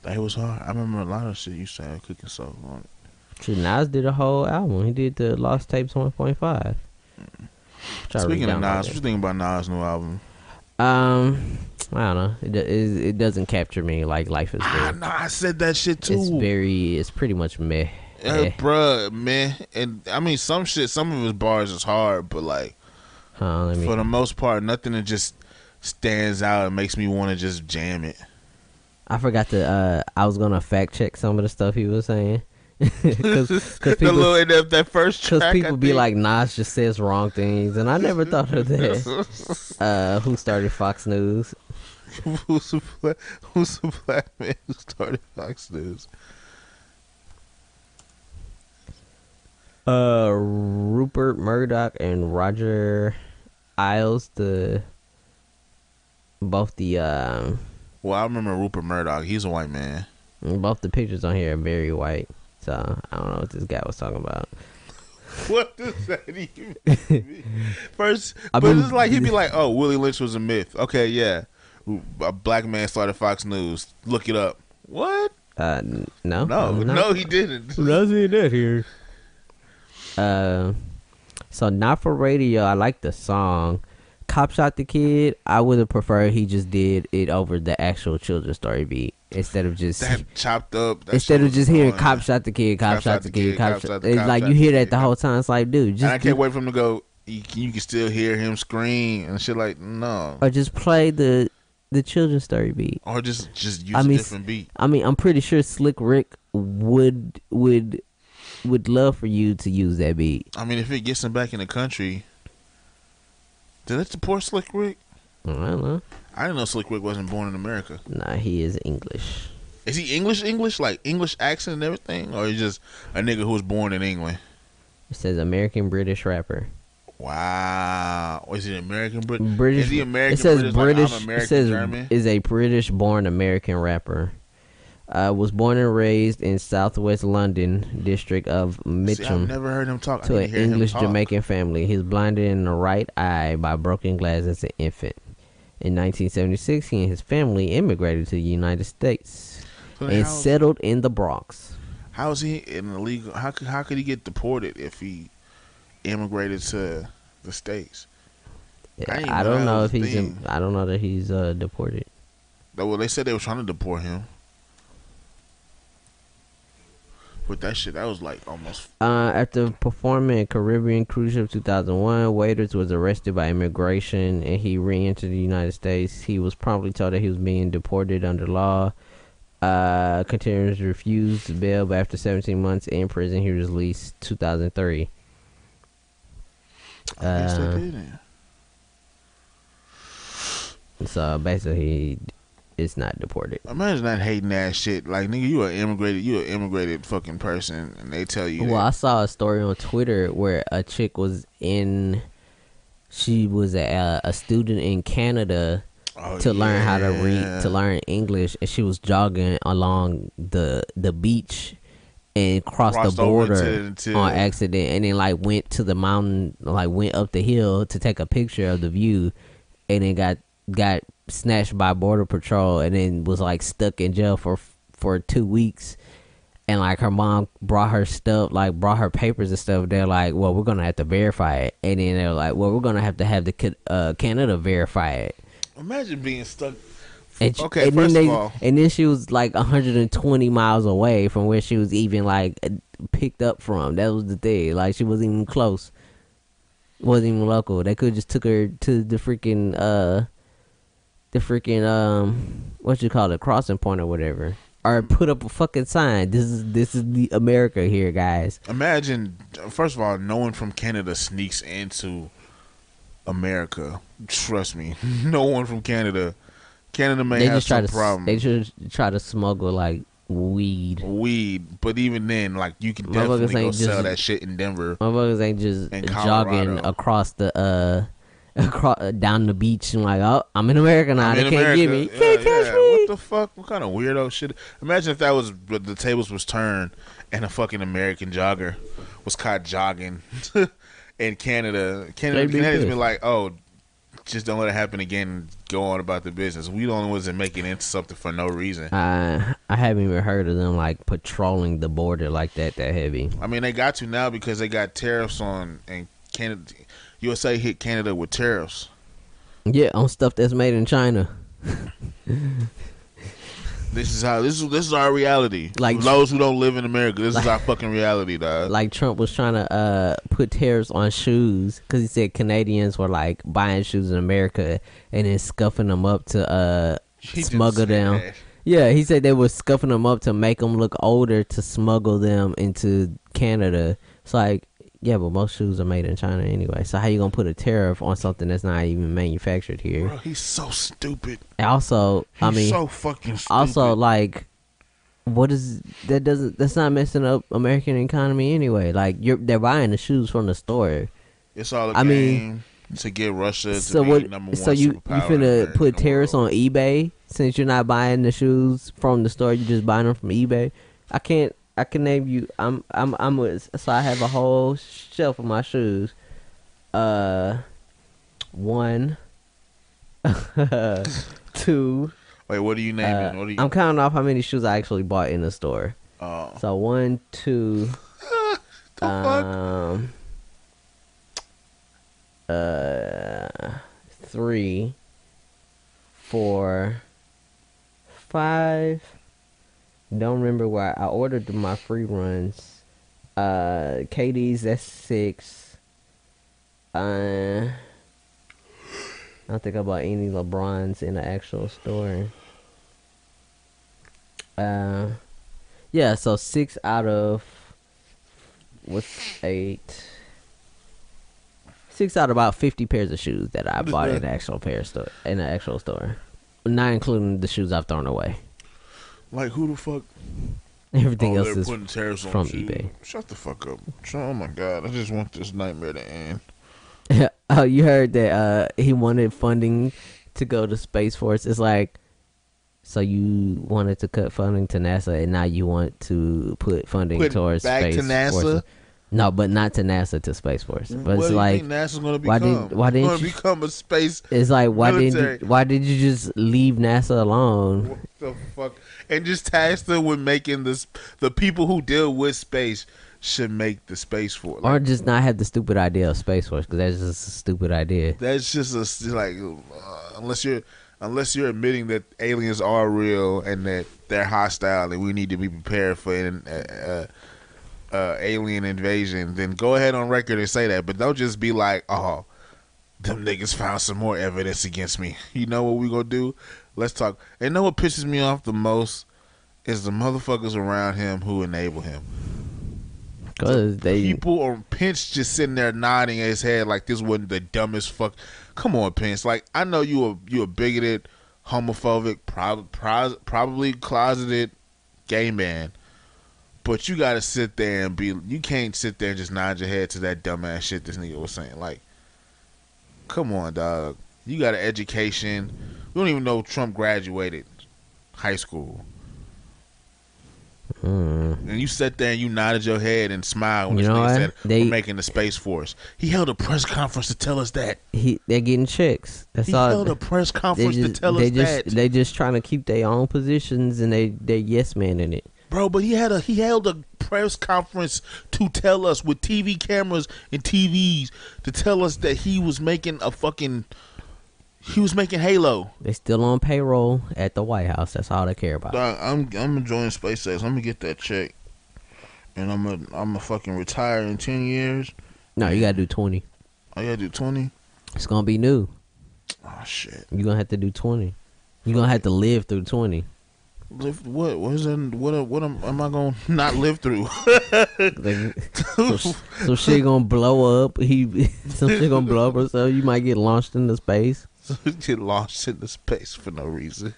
That was hard. I remember a lot of shit you said cooking soul on it. Shit, Nas did a whole album. He did the Lost Tapes 1.5. Speaking of Nas, what you think about Nas' new album? um, I don't know. It, it it doesn't capture me like Life is Ah, Good. nah, I said that shit too. It's very. It's pretty much meh. Uh, Eh. bruh, man. And I mean, some shit, some of his bars is hard, but like, Huh, let me. for the most part, nothing that just stands out and makes me want to just jam it. I forgot to. Uh, I was gonna fact check some of the stuff he was saying. Because the people, little, that, that first track, cause I people be think. like Nas just says wrong things, and I never thought of that. Uh, who started Fox News? who's the black, who's the black man who started Fox News? Uh, Rupert Murdoch and Roger Ailes, the both the um Well, I remember Rupert Murdoch. He's a white man. both the pictures on here are very white. So I don't know what this guy was talking about. What does that even mean? First, I but mean- it's like he'd be like, "Oh, Willie Lynch was a myth." Okay, yeah, a black man started Fox News. Look it up. What? Uh, n- no, No, no, he didn't. Who does see that here? Uh, so not for radio. I like the song. Cop shot the kid. I would have preferred he just did it over the actual children's story beat instead of just That chopped up. That instead of just hearing cop shot the kid, cop, shot the kid, cop shot. It's cop like you hear that the whole time. It's like, dude, and I just can't do, wait for him to go. You, you can still hear him scream and shit. Like no, or just play the the children's story beat. or just just use I a mean, different beat. I mean, I'm pretty sure Slick Rick would would would love for you to use that beat. I mean, if it gets him back in the country, did it support Slick Rick? I don't know. I didn't know Slick Rick wasn't born in America. Nah, he is English. Is he English? English like English accent and everything, or is just a nigga who was born in England? It says American British rapper. Wow. Is he American Brit? British. Is he American It says British? British. Like American it says German. is a British born American rapper. Uh, was born and raised in Southwest London district of See, I've Mitcham never heard him talk. To an to hear him English. Jamaican family. He's blinded in the right eye by broken glass as an infant. In 1976, he and his family immigrated to the United States So and how, settled in the Bronx. how is he in illegal? How could how could he get deported if he immigrated to the states? I I, know don't know if he's. In. I don't know that he's uh, deported. Well, they said they were trying to deport him. But that shit, that was like almost. Uh, after performing a Caribbean cruise ship 2001, Walters was arrested by immigration and he re-entered the United States. He was promptly told that he was being deported under law. Uh, continues refused bail, but after 17 months in prison, he was released 2003. I guess they Uh. So basically, he is not deported. Imagine not hating ass shit. Like nigga, you are immigrated. You an immigrated fucking person, and they tell you. Well, that. I saw a story on Twitter where a chick was in. She was a, a student in Canada Oh, to learn how to read, to learn English, and she was jogging along the the beach and crossed, Crossed the border to- to- on accident, and then like went to the mountain, like went up the hill to take a picture of the view, and then got got snatched by border patrol, and then was like stuck in jail for for two weeks. And like her mom brought her stuff, like brought her papers and stuff. They're like, "Well, we're gonna have to verify it," and then they're like, "Well, we're gonna have to have the uh, Canada verify it." Imagine being stuck. And she- Okay, and then first they, of all- and then she was like 120 miles away from where she was even like picked up from. That was the thing. Like she wasn't even close. Wasn't even local. They could just took her to the freaking uh, the freaking um, what you call it, crossing point or whatever, or put up a fucking sign. This is this is the America here, guys. Imagine, first of all, no one from Canada sneaks into America. Trust me, no one from Canada. Canada may they have just try some to problem. they just try to smuggle like weed. weed, but even then, like you can definitely go ain't sell just- that shit in Denver. Motherfuckers ain't just jogging across the uh across uh, down the beach and like, oh, I'm in America now. I'm they can't America. get me. Yeah, can't catch yeah. me. What the fuck? What kind of weirdo shit? Imagine if that was the tables was turned and a fucking American jogger was caught jogging in Canada. Canada, Canada's been like, oh, just don't let it happen again. and Go on about the business. We the only ones that make it into something for no reason. I I haven't even heard of them like patrolling the border like that that heavy. I mean, they got to now because they got tariffs on and Canada. USA hit Canada with tariffs. Yeah, on stuff that's made in China. This is how this is this is our reality. Like- Like those who don't live in America, this is our fucking reality, dog. Like Trump was trying to uh put tariffs on shoes because he said Canadians were like buying shoes in America and then scuffing them up to uh smuggle them. that. Yeah, he said they were scuffing them up to make them look older to smuggle them into Canada. It's like, yeah, but most shoes are made in China anyway. So how you gonna put a tariff on something that's not even manufactured here? Bro, he's so stupid. Also, He's I mean, so fucking stupid. also like, what is that? Doesn't that's not messing up American economy anyway? Like you're they're buying the shoes from the store. it's all a I game mean- to get Russia to So be what? number one. So you you finna put tariffs on eBay since you're not buying the shoes from the store. You just buying them from eBay. I can't. I can name you. I'm. I'm. I'm. A, so I have a whole shelf of my shoes. Uh, one, two. Wait, what are you naming? Uh, what are you? I'm counting off how many shoes I actually bought in the store. oh, So one, two, the fuck? um, uh, three, four, five. Don't remember why I ordered my free runs. Uh, KD's that's six. Uh, I don't think I bought any LeBrons in the actual store. Uh, yeah, so six out of what's eight? Six out of about fifty pairs of shoes that I bought in the actual pair store in the actual store, not including the shoes I've thrown away. Like who the fuck? Everything oh, else is putting tariffs from eBay. Shut the fuck up. Oh my god, I just want this nightmare to end. oh, you heard that uh he wanted funding to go to Space Force. It's like so you wanted to cut funding to NASA and now you want to put funding Put towards back to Space NASA? Force. No, but not to NASA to Space Force. But what it's do you like NASA's gonna why didn't- why didn't you- become a space? it's like why didn't you, why did you just leave NASA alone? What the fuck? And just task them with making this. The people who deal with space should make the space for. Or just not have the stupid idea of Space Force because that's just a stupid idea. That's just a like uh, unless you're unless you're admitting that aliens are real and that they're hostile and we need to be prepared for an uh, uh, alien invasion, then go ahead on record and say that. But don't just be like, oh, them niggas found some more evidence against me. You know what we gonna do? Let's talk. And know what pisses me off the most is the motherfuckers around him who enable him. Because they People or Pence just sitting there nodding his head like this wasn't the dumbest fuck. Come on, Pence. Like I know you a you a bigoted, homophobic, prob- pro- probably closeted gay man, but you got to sit there and be. You can't sit there and just nod your head to that dumbass shit this nigga was saying. Like, come on, dog. You got an education. We don't even know Trump graduated high school. Mm. And you sat there and you nodded your head and smiled when You this nigga said They- we're making the space force. He held a press conference to tell us that. he they're getting checks. That's he all. held a press conference just, to tell they us just that, they just trying to keep their own positions and they they yes man in it. Bro. But he had a he held a press conference to tell us with TV cameras and TVs to tell us that he was making a fucking he was making Halo. They still on payroll at the White House. That's all they care about. Dog, I'm I'm enjoying SpaceX. I'm gonna get that check, and I'm gonna I'm gonna fucking retire in ten years. No, you gotta do twenty. I gotta do twenty. It's gonna be new. Oh shit. You're gonna have to do twenty. You're gonna have to live through twenty. Live what? What is that? What? What am, am I gonna not live through? Like, some, some shit gonna blow up. He some shit gonna blow up or so. You might get launched into space. Get launched into space for no reason.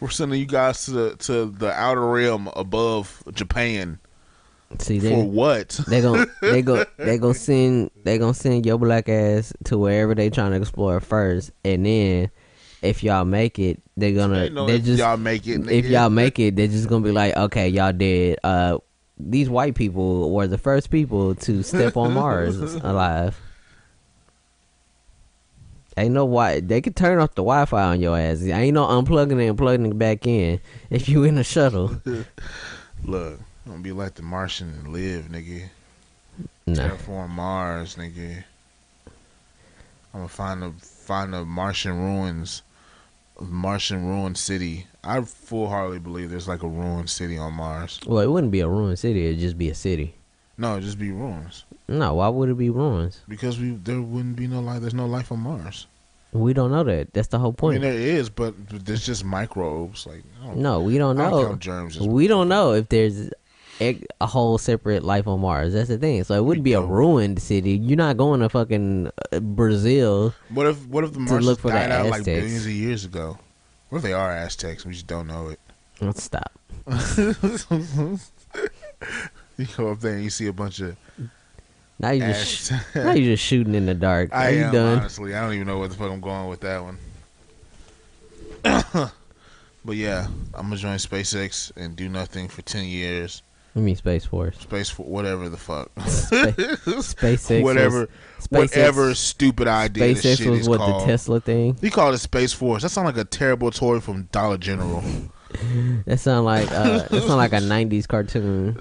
We're sending you guys to the to the outer realm above Japan See, for they what? they gon' they go they gonna send they gonna send your black ass to wherever they trying to explore first, and then if y'all make it, they're gonna no they if just y'all make it. if y'all make it, they're just gonna be like, okay, y'all did. Uh, these white people were the first people to step on Mars alive. Ain't no why they could turn off the Wi-Fi on your ass. Ain't no unplugging it and plugging it back in if you in a shuttle. look, I'm gonna be like the Martian and live, nigga. No, Terraform Mars, nigga. I'm gonna find the find the Martian ruins, Martian ruined city. I full heartedly believe there's like a ruined city on Mars. well, it wouldn't be a ruined city. It'd just be a city. No, it'd just be ruins No, why would it be ruins? because we there wouldn't be no life. There's no life on Mars. We don't know that. That's the whole I mean, point. there is, but there's just microbes. Like, I don't, No, we don't don't know. count germs. We don't know if there's a, whole separate life on Mars. That's the thing. So it wouldn't be a ruined city. You're not going to fucking uh, Brazil. What if what if the look for the died out like billions of years ago? What if they are Aztecs? We just don't know it. Let's stop. You go up there and you see a bunch of Now you just now you just shooting in the dark. I you am done? honestly. I don't even know where the fuck I'm going with that one. but yeah, I'm gonna join SpaceX and do nothing for ten years. I mean Space Force. Space for whatever the fuck. SpaceX. whatever, Was, SpaceX, whatever stupid idea this SpaceX was what called. the Tesla thing. He called it Space Force. That sounds like a terrible toy from Dollar General. That sound like uh, that sound like a '90s cartoon.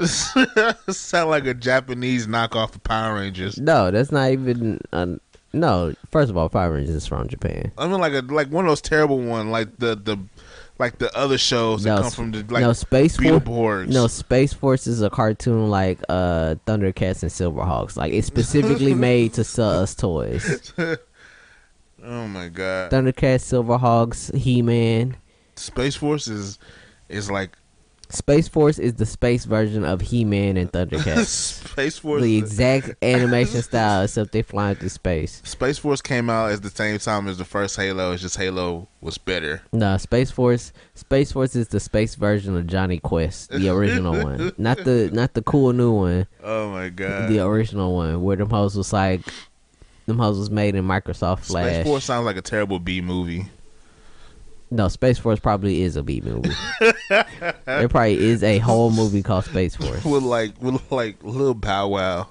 sound like a Japanese knockoff of Power Rangers. No, that's not even. Uh, no, first of all, Power Rangers is from Japan. I mean, like a like one of those terrible one, like the the like the other shows that No, come from the like no, Space Force. No, Space Force is a cartoon like uh, Thundercats and Silverhawks. Like it's specifically made to sell us toys. Oh my god. Thundercats, Silverhawks, He Man. Space Force is is like Space Force is the space version of He Man and Thundercats. Space Force. the exact animation style, except they flying through space. Space Force came out at the same time as the first Halo. It's just Halo was better. No, Space Force. Space Force is the space version of Jonny Quest, the original one, not the not the cool new one. Oh my god. the original one, where them hoes was like, them hoes was made in Microsoft Flash. Space Force sounds like a terrible B movie. No, Space Force probably is a B movie. there probably is a whole movie called Space Force. With like with like little Bow Wow.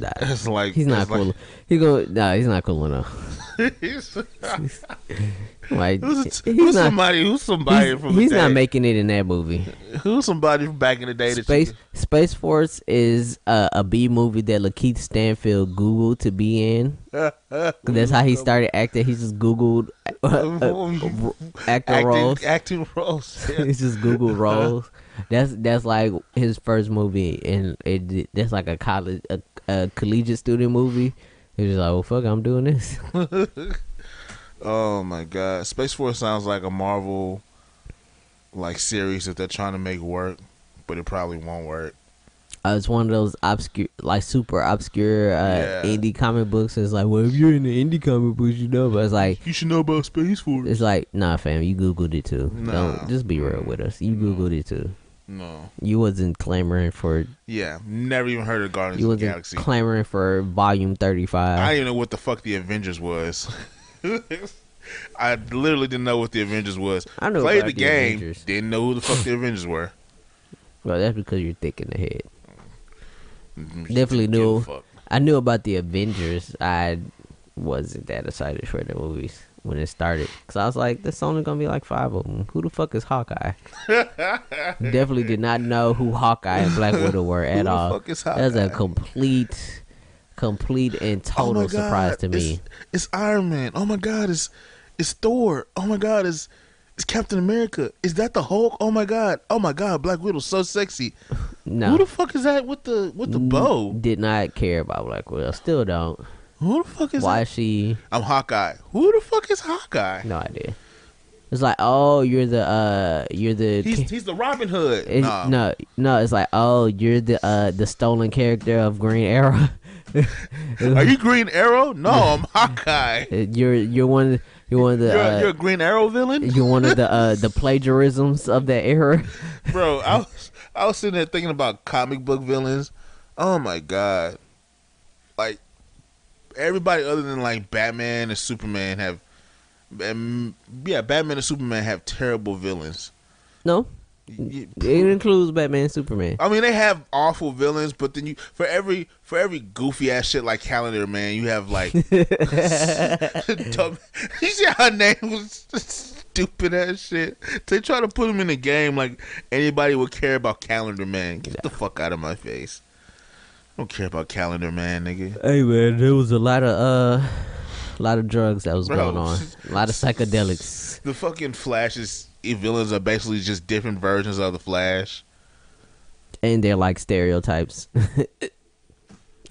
Nah, It's like he's not cool. like- he go. Nah, he's not cool enough. Like who's, who's not. somebody? Who's somebody He's, from he's not making it in that movie. Who's somebody from back in the day? That Space you, Space Force is a, a B movie that Lakeith Stanfield Googled to be in. That's how he started acting. He just Googled uh, uh, actor acting, roles. acting roles. Yeah. He's just Google roles. That's that's like his first movie, and it that's like a college a, a collegiate student movie. He was like, "Well, fuck, I'm doing this." Oh my god, Space Force sounds like a Marvel like series that they're trying to make work, but it probably won't work. Uh, it's one of those obscure, like super obscure uh, Yeah. indie comic books. It's like, well, if you're in the indie comic books, you know. But it's like, You should know about Space Force. it's like, nah, fam, you googled it too. Nah. Don't just be real with us. You googled it too. No, You wasn't clamoring for. yeah, never even heard of Guardians You of the wasn't Galaxy. clamoring for volume Thirty Five. I didn't even know what the fuck the Avengers was. I literally didn't know what the Avengers was. I knew Played the the game, Avengers. didn't know who the fuck the Avengers were. Well, that's because you're thick in the head. Mm, Definitely knew. I knew about the Avengers. I wasn't that excited for the movies when it started because I was like, "There's only gonna be like five of them. Who the fuck is Hawkeye?" Definitely did not know who Hawkeye and Black Widow were Who at the all. fuck is That's a complete, complete and Oh total my surprise to me. It's, it's Iron Man. Oh my god, it's it's Thor. Oh my god, it's it's Captain America. Is that the Hulk? Oh my god. Oh my god, Black Widow's so sexy. No, Who the fuck is that with the with the bow? Did not care about Black Widow. Still don't. Who the fuck is Why that? is she? I'm Hawkeye. Who the fuck is Hawkeye? No idea. It's like, oh, you're the uh, you're the. He's he's the Robin Hood. Nah. No, no, it's like, oh, you're the uh the stolen character of Green Arrow. Are you Green Arrow? No, I'm Hawkeye. you're you're one of, you're one of the You're, uh, you're a Green Arrow villain, you're one of the uh the plagiarisms of that era. bro. I was I was sitting there thinking about comic book villains. Oh my god, like everybody other than like Batman and Superman have, um, yeah, Batman and Superman have terrible villains. No, It includes Batman, and Superman. I mean, they have awful villains, but then you for every for every goofy ass shit like Calendar Man, you have like dumb. You see how her name was stupid ass shit. They try to put him in the game like anybody would care about Calendar Man. Get the fuck out of my face. I don't care about Calendar Man, nigga. Hey man, there was a lot of uh, a lot of drugs that was Bro. going on, a lot of psychedelics. The fucking Flash's villains are basically just different versions of the Flash. and they're like stereotypes.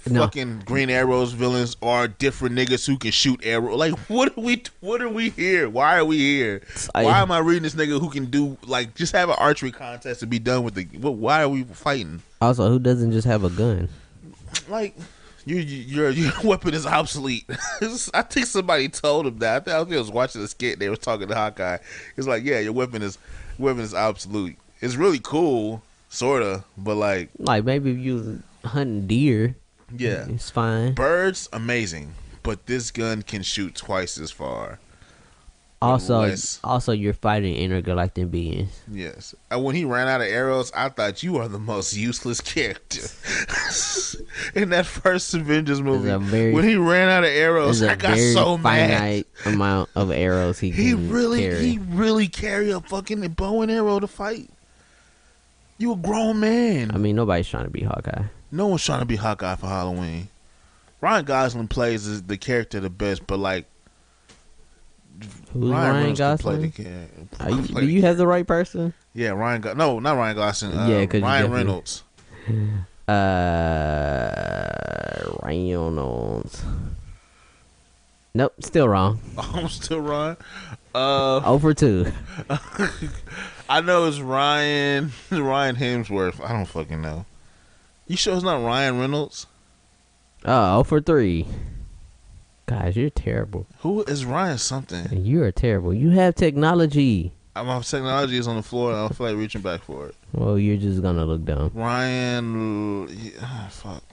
no, Fucking Green Arrow's villains are different niggas who can shoot arrow. Like, what are we? What are we here? Why are we here? I- Why am I reading this nigga who can do like just have an archery contest and be done with the? Why are we fighting? also, who doesn't just have a gun? Like, you, you- your your weapon is obsolete. I think somebody told him that. I think I think I was watching a skit. They were talking to Hawkeye. It's like, yeah, your weapon is weapon is obsolete. It's really cool, sorta, but like, Like maybe if you hunting deer, yeah. it's fine. Birds, amazing, but this gun can shoot twice as far. Also, less. also you're fighting intergalactic beings. Yes. And when he ran out of arrows, I thought you are the most useless character. In that first Avengers movie, very- when he ran out of arrows, I got so mad. amount of arrows he He really, carry. he really carry a fucking bow and arrow to fight. You a grown man. I mean, nobody's trying to be Hawkeye. no one's trying to be Hawkeye for Halloween. Ryan Gosling plays the character the best, but like Who's Ryan, Reynolds could play the Gosling? you, do you have the right person? Yeah, Ryan. Go- no, not Ryan Gosling. Uh, Yeah, you Ryan Reynolds. Uh, Reynolds. Nope, still wrong. I'm still Ryan. Uh, Over two. I know it's Ryan Ryan Hemsworth. I don't fucking know. You sure it's not Ryan Reynolds? Oh, 0 for three. Guys, you're terrible. Who is Ryan something? You are terrible. You have technology. Uh, my technology is on the floor and I don't feel like reaching back for it. Well, you're just gonna look dumb. Ryan, uh, yeah, fuck.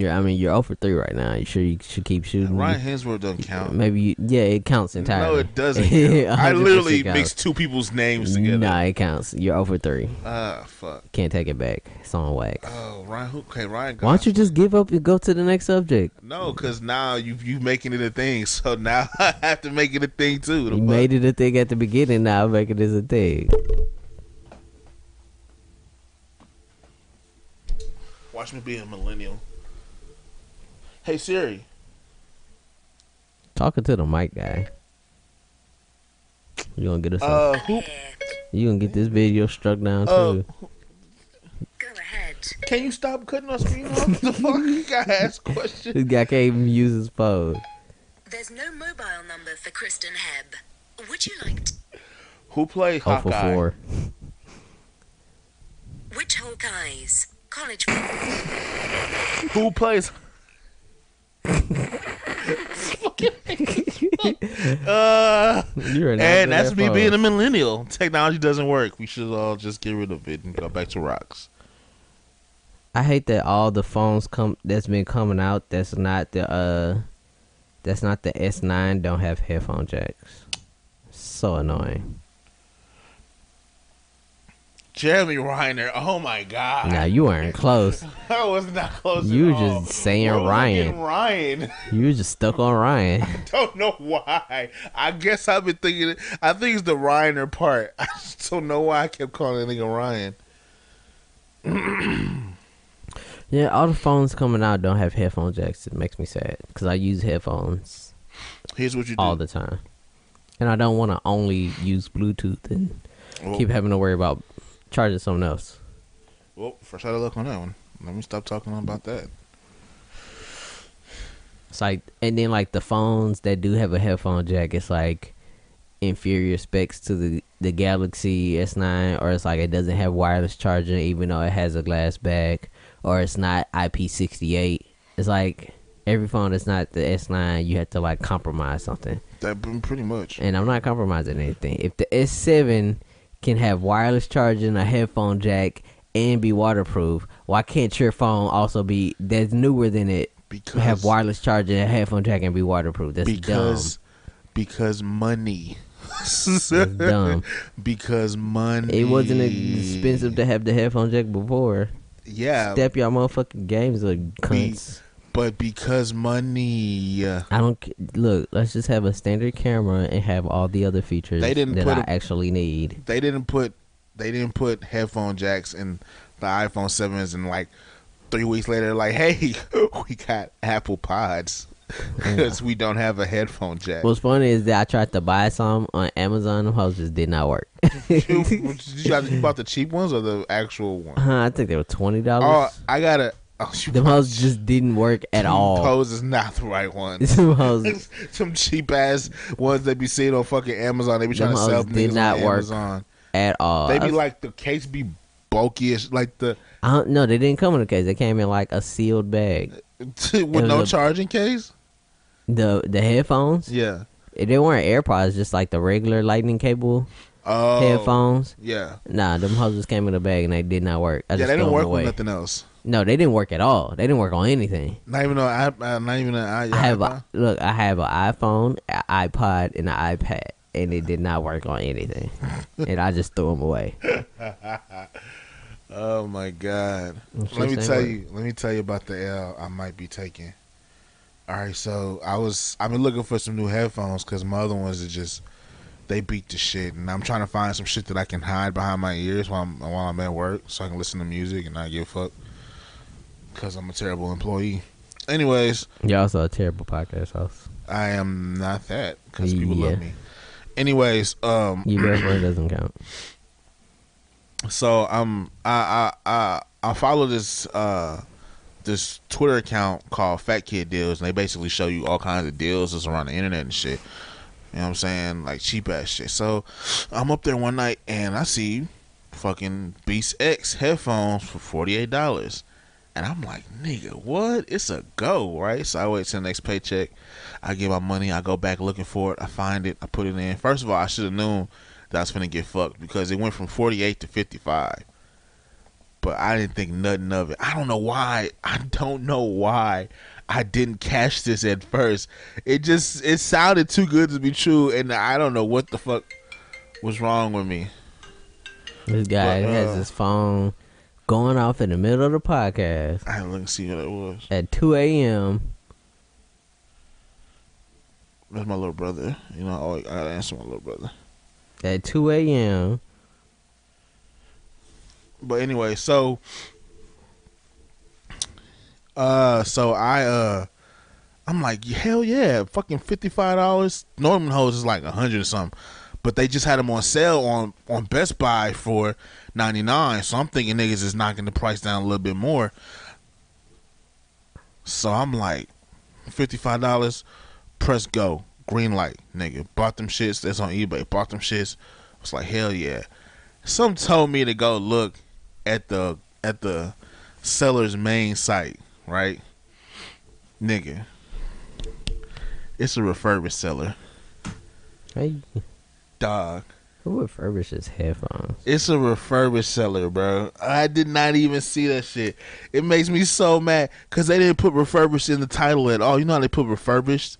You're, I mean, you're 0 for three right now. You sure you should keep shooting? Ryan Hemsworth doesn't count. Maybe you, yeah, it counts entirely. No, it doesn't. I literally mixed two people's names together. Nah, it counts. You're 0 for three. Ah, fuck. Can't take it back. It's on wax. Oh, Ryan. who- Okay, Ryan. Why don't you just give up and go to the next subject? No, because now you you making it a thing. So now I have to make it a thing too. You made it a thing at the beginning. Now make it as a thing. Watch me be a millennial. Hey Siri. Talking to the mic guy. You gonna get us? Uh, who? you gonna get this video struck down Uh, too? Go ahead. Can you stop cutting our screen off? the fuck? You gotta ask questions. This guy can't even use his phone. There's no mobile number for Kristen Heb. Would you like to? Who played 0 for Hawkeye? four. Which Hawkeyes? College. Who plays? uh, and that's at me being a millennial. Technology doesn't work. We should all just get rid of it and go back to rocks. I hate that all the phones come that's been coming out. That's not the uh, that's not the S9. Don't have headphone jacks. So annoying. Jeremy Reiner. Oh my god. Now you weren't close. I was not close. You at were just saying Ryan. Ryan. You were just stuck on Ryan. I don't know why. I guess I've been thinking. I think it's the Reiner part. I just don't know why I kept calling that nigga Ryan. Yeah, all the phones coming out don't have headphone jacks. It makes me sad because I use headphones Here's what you do. all the time, and I don't want to only use Bluetooth and well, keep having to worry about charging something else. well, first out of luck on that one. Let me stop talking about that. It's like, and then like the phones that do have a headphone jack, it's like inferior specs to the the Galaxy S9, or it's like it doesn't have wireless charging even though it has a glass back, or it's not IP68. It's like every phone that's not the S9, you have to like compromise something, That pretty much. and I'm not compromising anything. If the S7 can have wireless charging, a headphone jack, and be waterproof, why can't your phone also be that's newer than it? Because have wireless charging, a headphone jack, and be waterproof. That's because because money. dumb. Dumb. because money. It wasn't expensive to have the headphone jack before. Yeah, Step your motherfucking games, like cunts. But because money. uh, I don't look. Let's just have a standard camera and have all the other features They didn't that put I a- actually need. They didn't put they didn't put headphone jacks in the iPhone sevens, and like three weeks later, like, hey, we got Apple Pods because we don't have a headphone jack. What's funny is that I tried to buy some on Amazon. Them hoes just did not work. you, you you bought the cheap ones or the actual one? I think they were twenty dollars. Oh, I got to Oh, Them hoes just didn't work at all. Pose is not the right one. Them hoes Some cheap ass ones they be seeing on fucking Amazon. They be trying to sell did not work. Amazon. at all. They be like the case be bulky-ish, like the I don't, no, they didn't come in a case. They came in like a sealed bag. with no a- charging case. The the headphones, Yeah. they weren't AirPods, just like the regular lightning cable Oh. headphones. Yeah. Nah, them hoses came in a bag and they did not work. I yeah, they didn't work with nothing else. No, they didn't work at all. They didn't work on anything. Not even on I, uh, not even an I, I have a look. I have an iPhone, an iPod, and an iPad, and it did not work on anything. and I just threw them away. Oh my god. Let me tell work. you. Let me tell you about the L I might be taking. All right, so I was I've been looking for some new headphones because my other ones are just they beat the shit, and I'm trying to find some shit that I can hide behind my ears while I'm while I'm at work, so I can listen to music and not give a fuck. Cause I'm a terrible employee. Anyways, You're also a terrible podcast host. I am not that because people love me. Anyways, um, Your girlfriend doesn't count. So um, I I I I follow this uh this Twitter account called Fat Kid Deals, and they basically show you all kinds of deals that's around the internet and shit. You know what I'm saying? Like cheap ass shit. So I'm up there one night and I see fucking BeatsX headphones for forty eight dollars. And I'm like, nigga, what? It's a go, right? So I wait till the next paycheck. I get my money. I go back looking for it. I find it. I put it in. First of all, I should have known that I was gonna get fucked because it went from 48 to 55. But I didn't think nothing of it. I don't know why. I don't know why I didn't catch this at first. It just it sounded too good to be true, and I don't know what the fuck was wrong with me. This guy But, has uh, his phone going off in the middle of the podcast I look and see what it was. at 2 a.m. That's my little brother. You know, I always- I gotta answer my little brother. At 2 a.m. But anyway, so uh so I uh I'm like, hell yeah, fucking fifty five dollars. Norman hose is like a hundred or something. But they just had them on sale on on Best Buy for ninety nine. So I'm thinking niggas is knocking the price down a little bit more. So I'm like, fifty five dollars, press go. Green light, nigga. Bought them shits. That's on eBay. Bought them shits. I was like, hell yeah. Some told me to go look at the at the seller's main site, right? Nigga. It's a refurbished seller. Hey, Dog. who refurbishes headphones? It's a refurbished seller, bro. I did not even see that shit. It makes me so mad because they didn't put refurbished in the title at all. You know how they put refurbished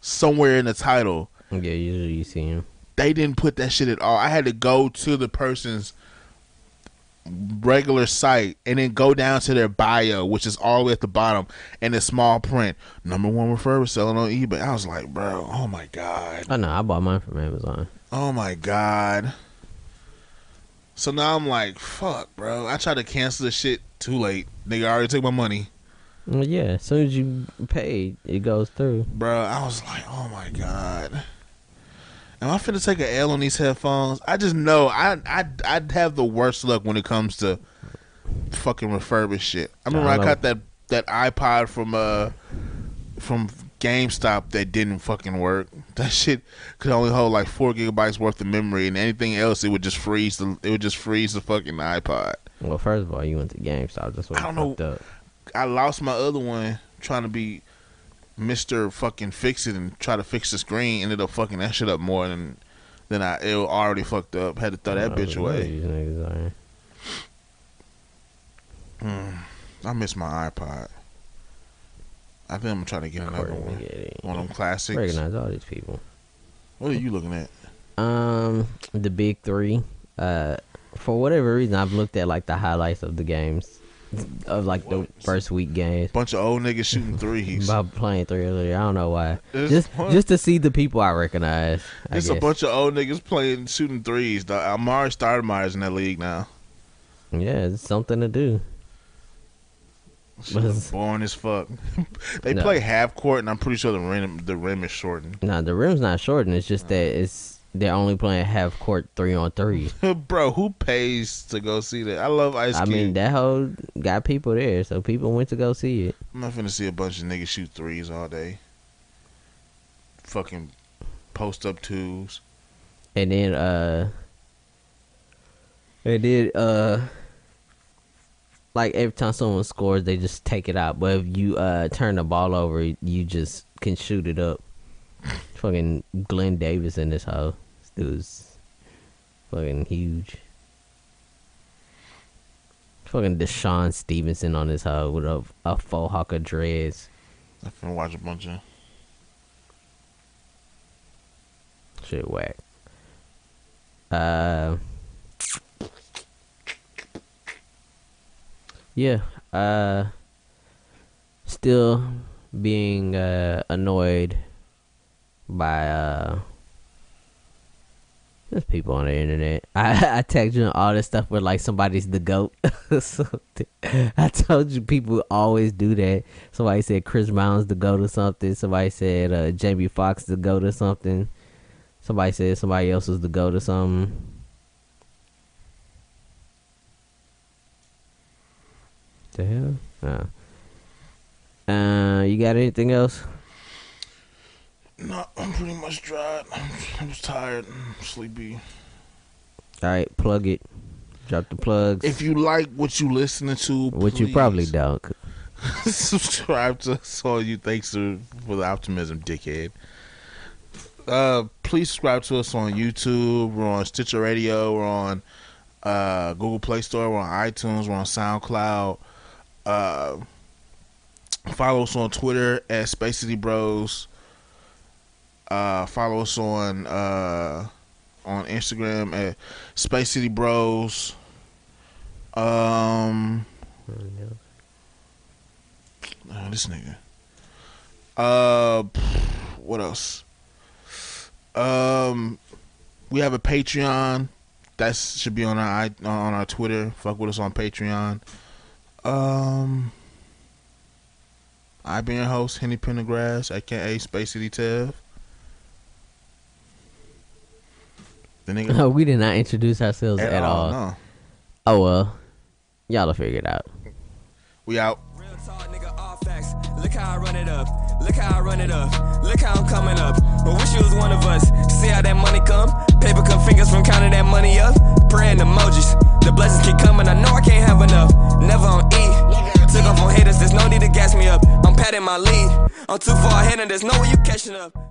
somewhere in the title. Yeah, usually you see him. They didn't put that shit at all. I had to go to the person's regular site and then go down to their bio, which is all the way at the bottom, and the small print. Number one refurbished selling on eBay. I was like, bro, oh my god. Oh no, I bought mine from Amazon. Oh my god. So now I'm like, fuck, bro. I tried to cancel the shit too late. Nigga I already took my money. Well, yeah, as soon as you pay, it goes through. Bro, I was like, oh my god. Am I finna take an L on these headphones? I just know I I I'd have the worst luck when it comes to fucking refurbished shit. I remember I I, got that that iPod from uh from GameStop that didn't fucking work. That shit could only hold like four gigabytes worth of memory, and anything else it would just freeze the it would just freeze the fucking iPod. Well, first of all, you went to GameStop. That's what I don't fucked up. I lost my other one trying to be Mister fucking fix it and try to fix the screen. Ended up fucking that shit up more than than I it already fucked up. Had to throw that bitch away. these niggas are. Mm, I miss my iPod. I think I'm gonna try to get another Courtney one. get it. One of them classics. Recognize all these people. What are you looking at? Um, the big three. Uh, for whatever reason, I've looked at like the highlights of the games, of like the first week games. Bunch of old niggas shooting threes. About playing three earlier, I don't know why. It's just fun. just to see the people I recognize. I It's a bunch of old niggas playing shooting threes. The Amar'e Stoudemire's in that league now. Yeah, it's something to do. Shit boring as fuck. they No. play half court, and I'm pretty sure the rim the rim is shortened. Nah, the rim's not shortened. It's just that it's they're only playing half court three on three. Bro, who pays to go see that? I love Ice I Cube. mean, that whole got people there, so people went to go see it. I'm not finna see a bunch of niggas shoot threes all day. Fucking post up twos. And then uh they did uh like every time someone scores they just take it out. But if you uh turn the ball over you just can shoot it up. fucking Glen Davis in this hoe. This was fucking huge. Fucking DeShawn Stevenson on his hoe with a a faux hawk of dreads. I'm finna watch a bunch of. Shit whack. Uh Yeah. Uh still being uh annoyed by uh there's people on the internet. I I tagged you all this stuff where like somebody's the goat. Something. I told you people always do that. Somebody said Chris Brown's the goat or something. Somebody said uh, Jamie Foxx the goat or something. Somebody said somebody else was the goat or something. The hell? Uh, uh, you got anything else? No, I'm pretty much dried. I'm, I'm just tired, I'm sleepy. All right, plug it. Drop the plugs. If you like what you listening to, which you probably please don't. subscribe to us on you. Thanks for, for the optimism, dickhead. Uh, please subscribe to us on YouTube. We're on Stitcher Radio. We're on uh, Google Play Store. We're on iTunes. We're on SoundCloud. Uh, follow us on Twitter at Space City Bros. Uh, follow us on uh, on Instagram at Space City Bros. Um. Oh, this nigga. Uh, what else? Um, we have a Patreon. That should be on our on our Twitter. Fuck with us on Patreon. Um, I've been your host Henny Pendergrass, aka Space City Tev. The nigga we did not introduce ourselves at, all. No. Oh well, y'all will figure it out. We out. Real talk, nigga, all facts. Look how I run it up. Look how I run it up. Look how I'm coming up. I wish you was one of us. See how that money come? Paper cut fingers from counting that money up. Praying emojis. The blessings keep coming. I know I can't have enough. Never on E. Took off on haters. There's no need to gas me up. I'm patting my lead. I'm too far ahead and there's no way you catching up.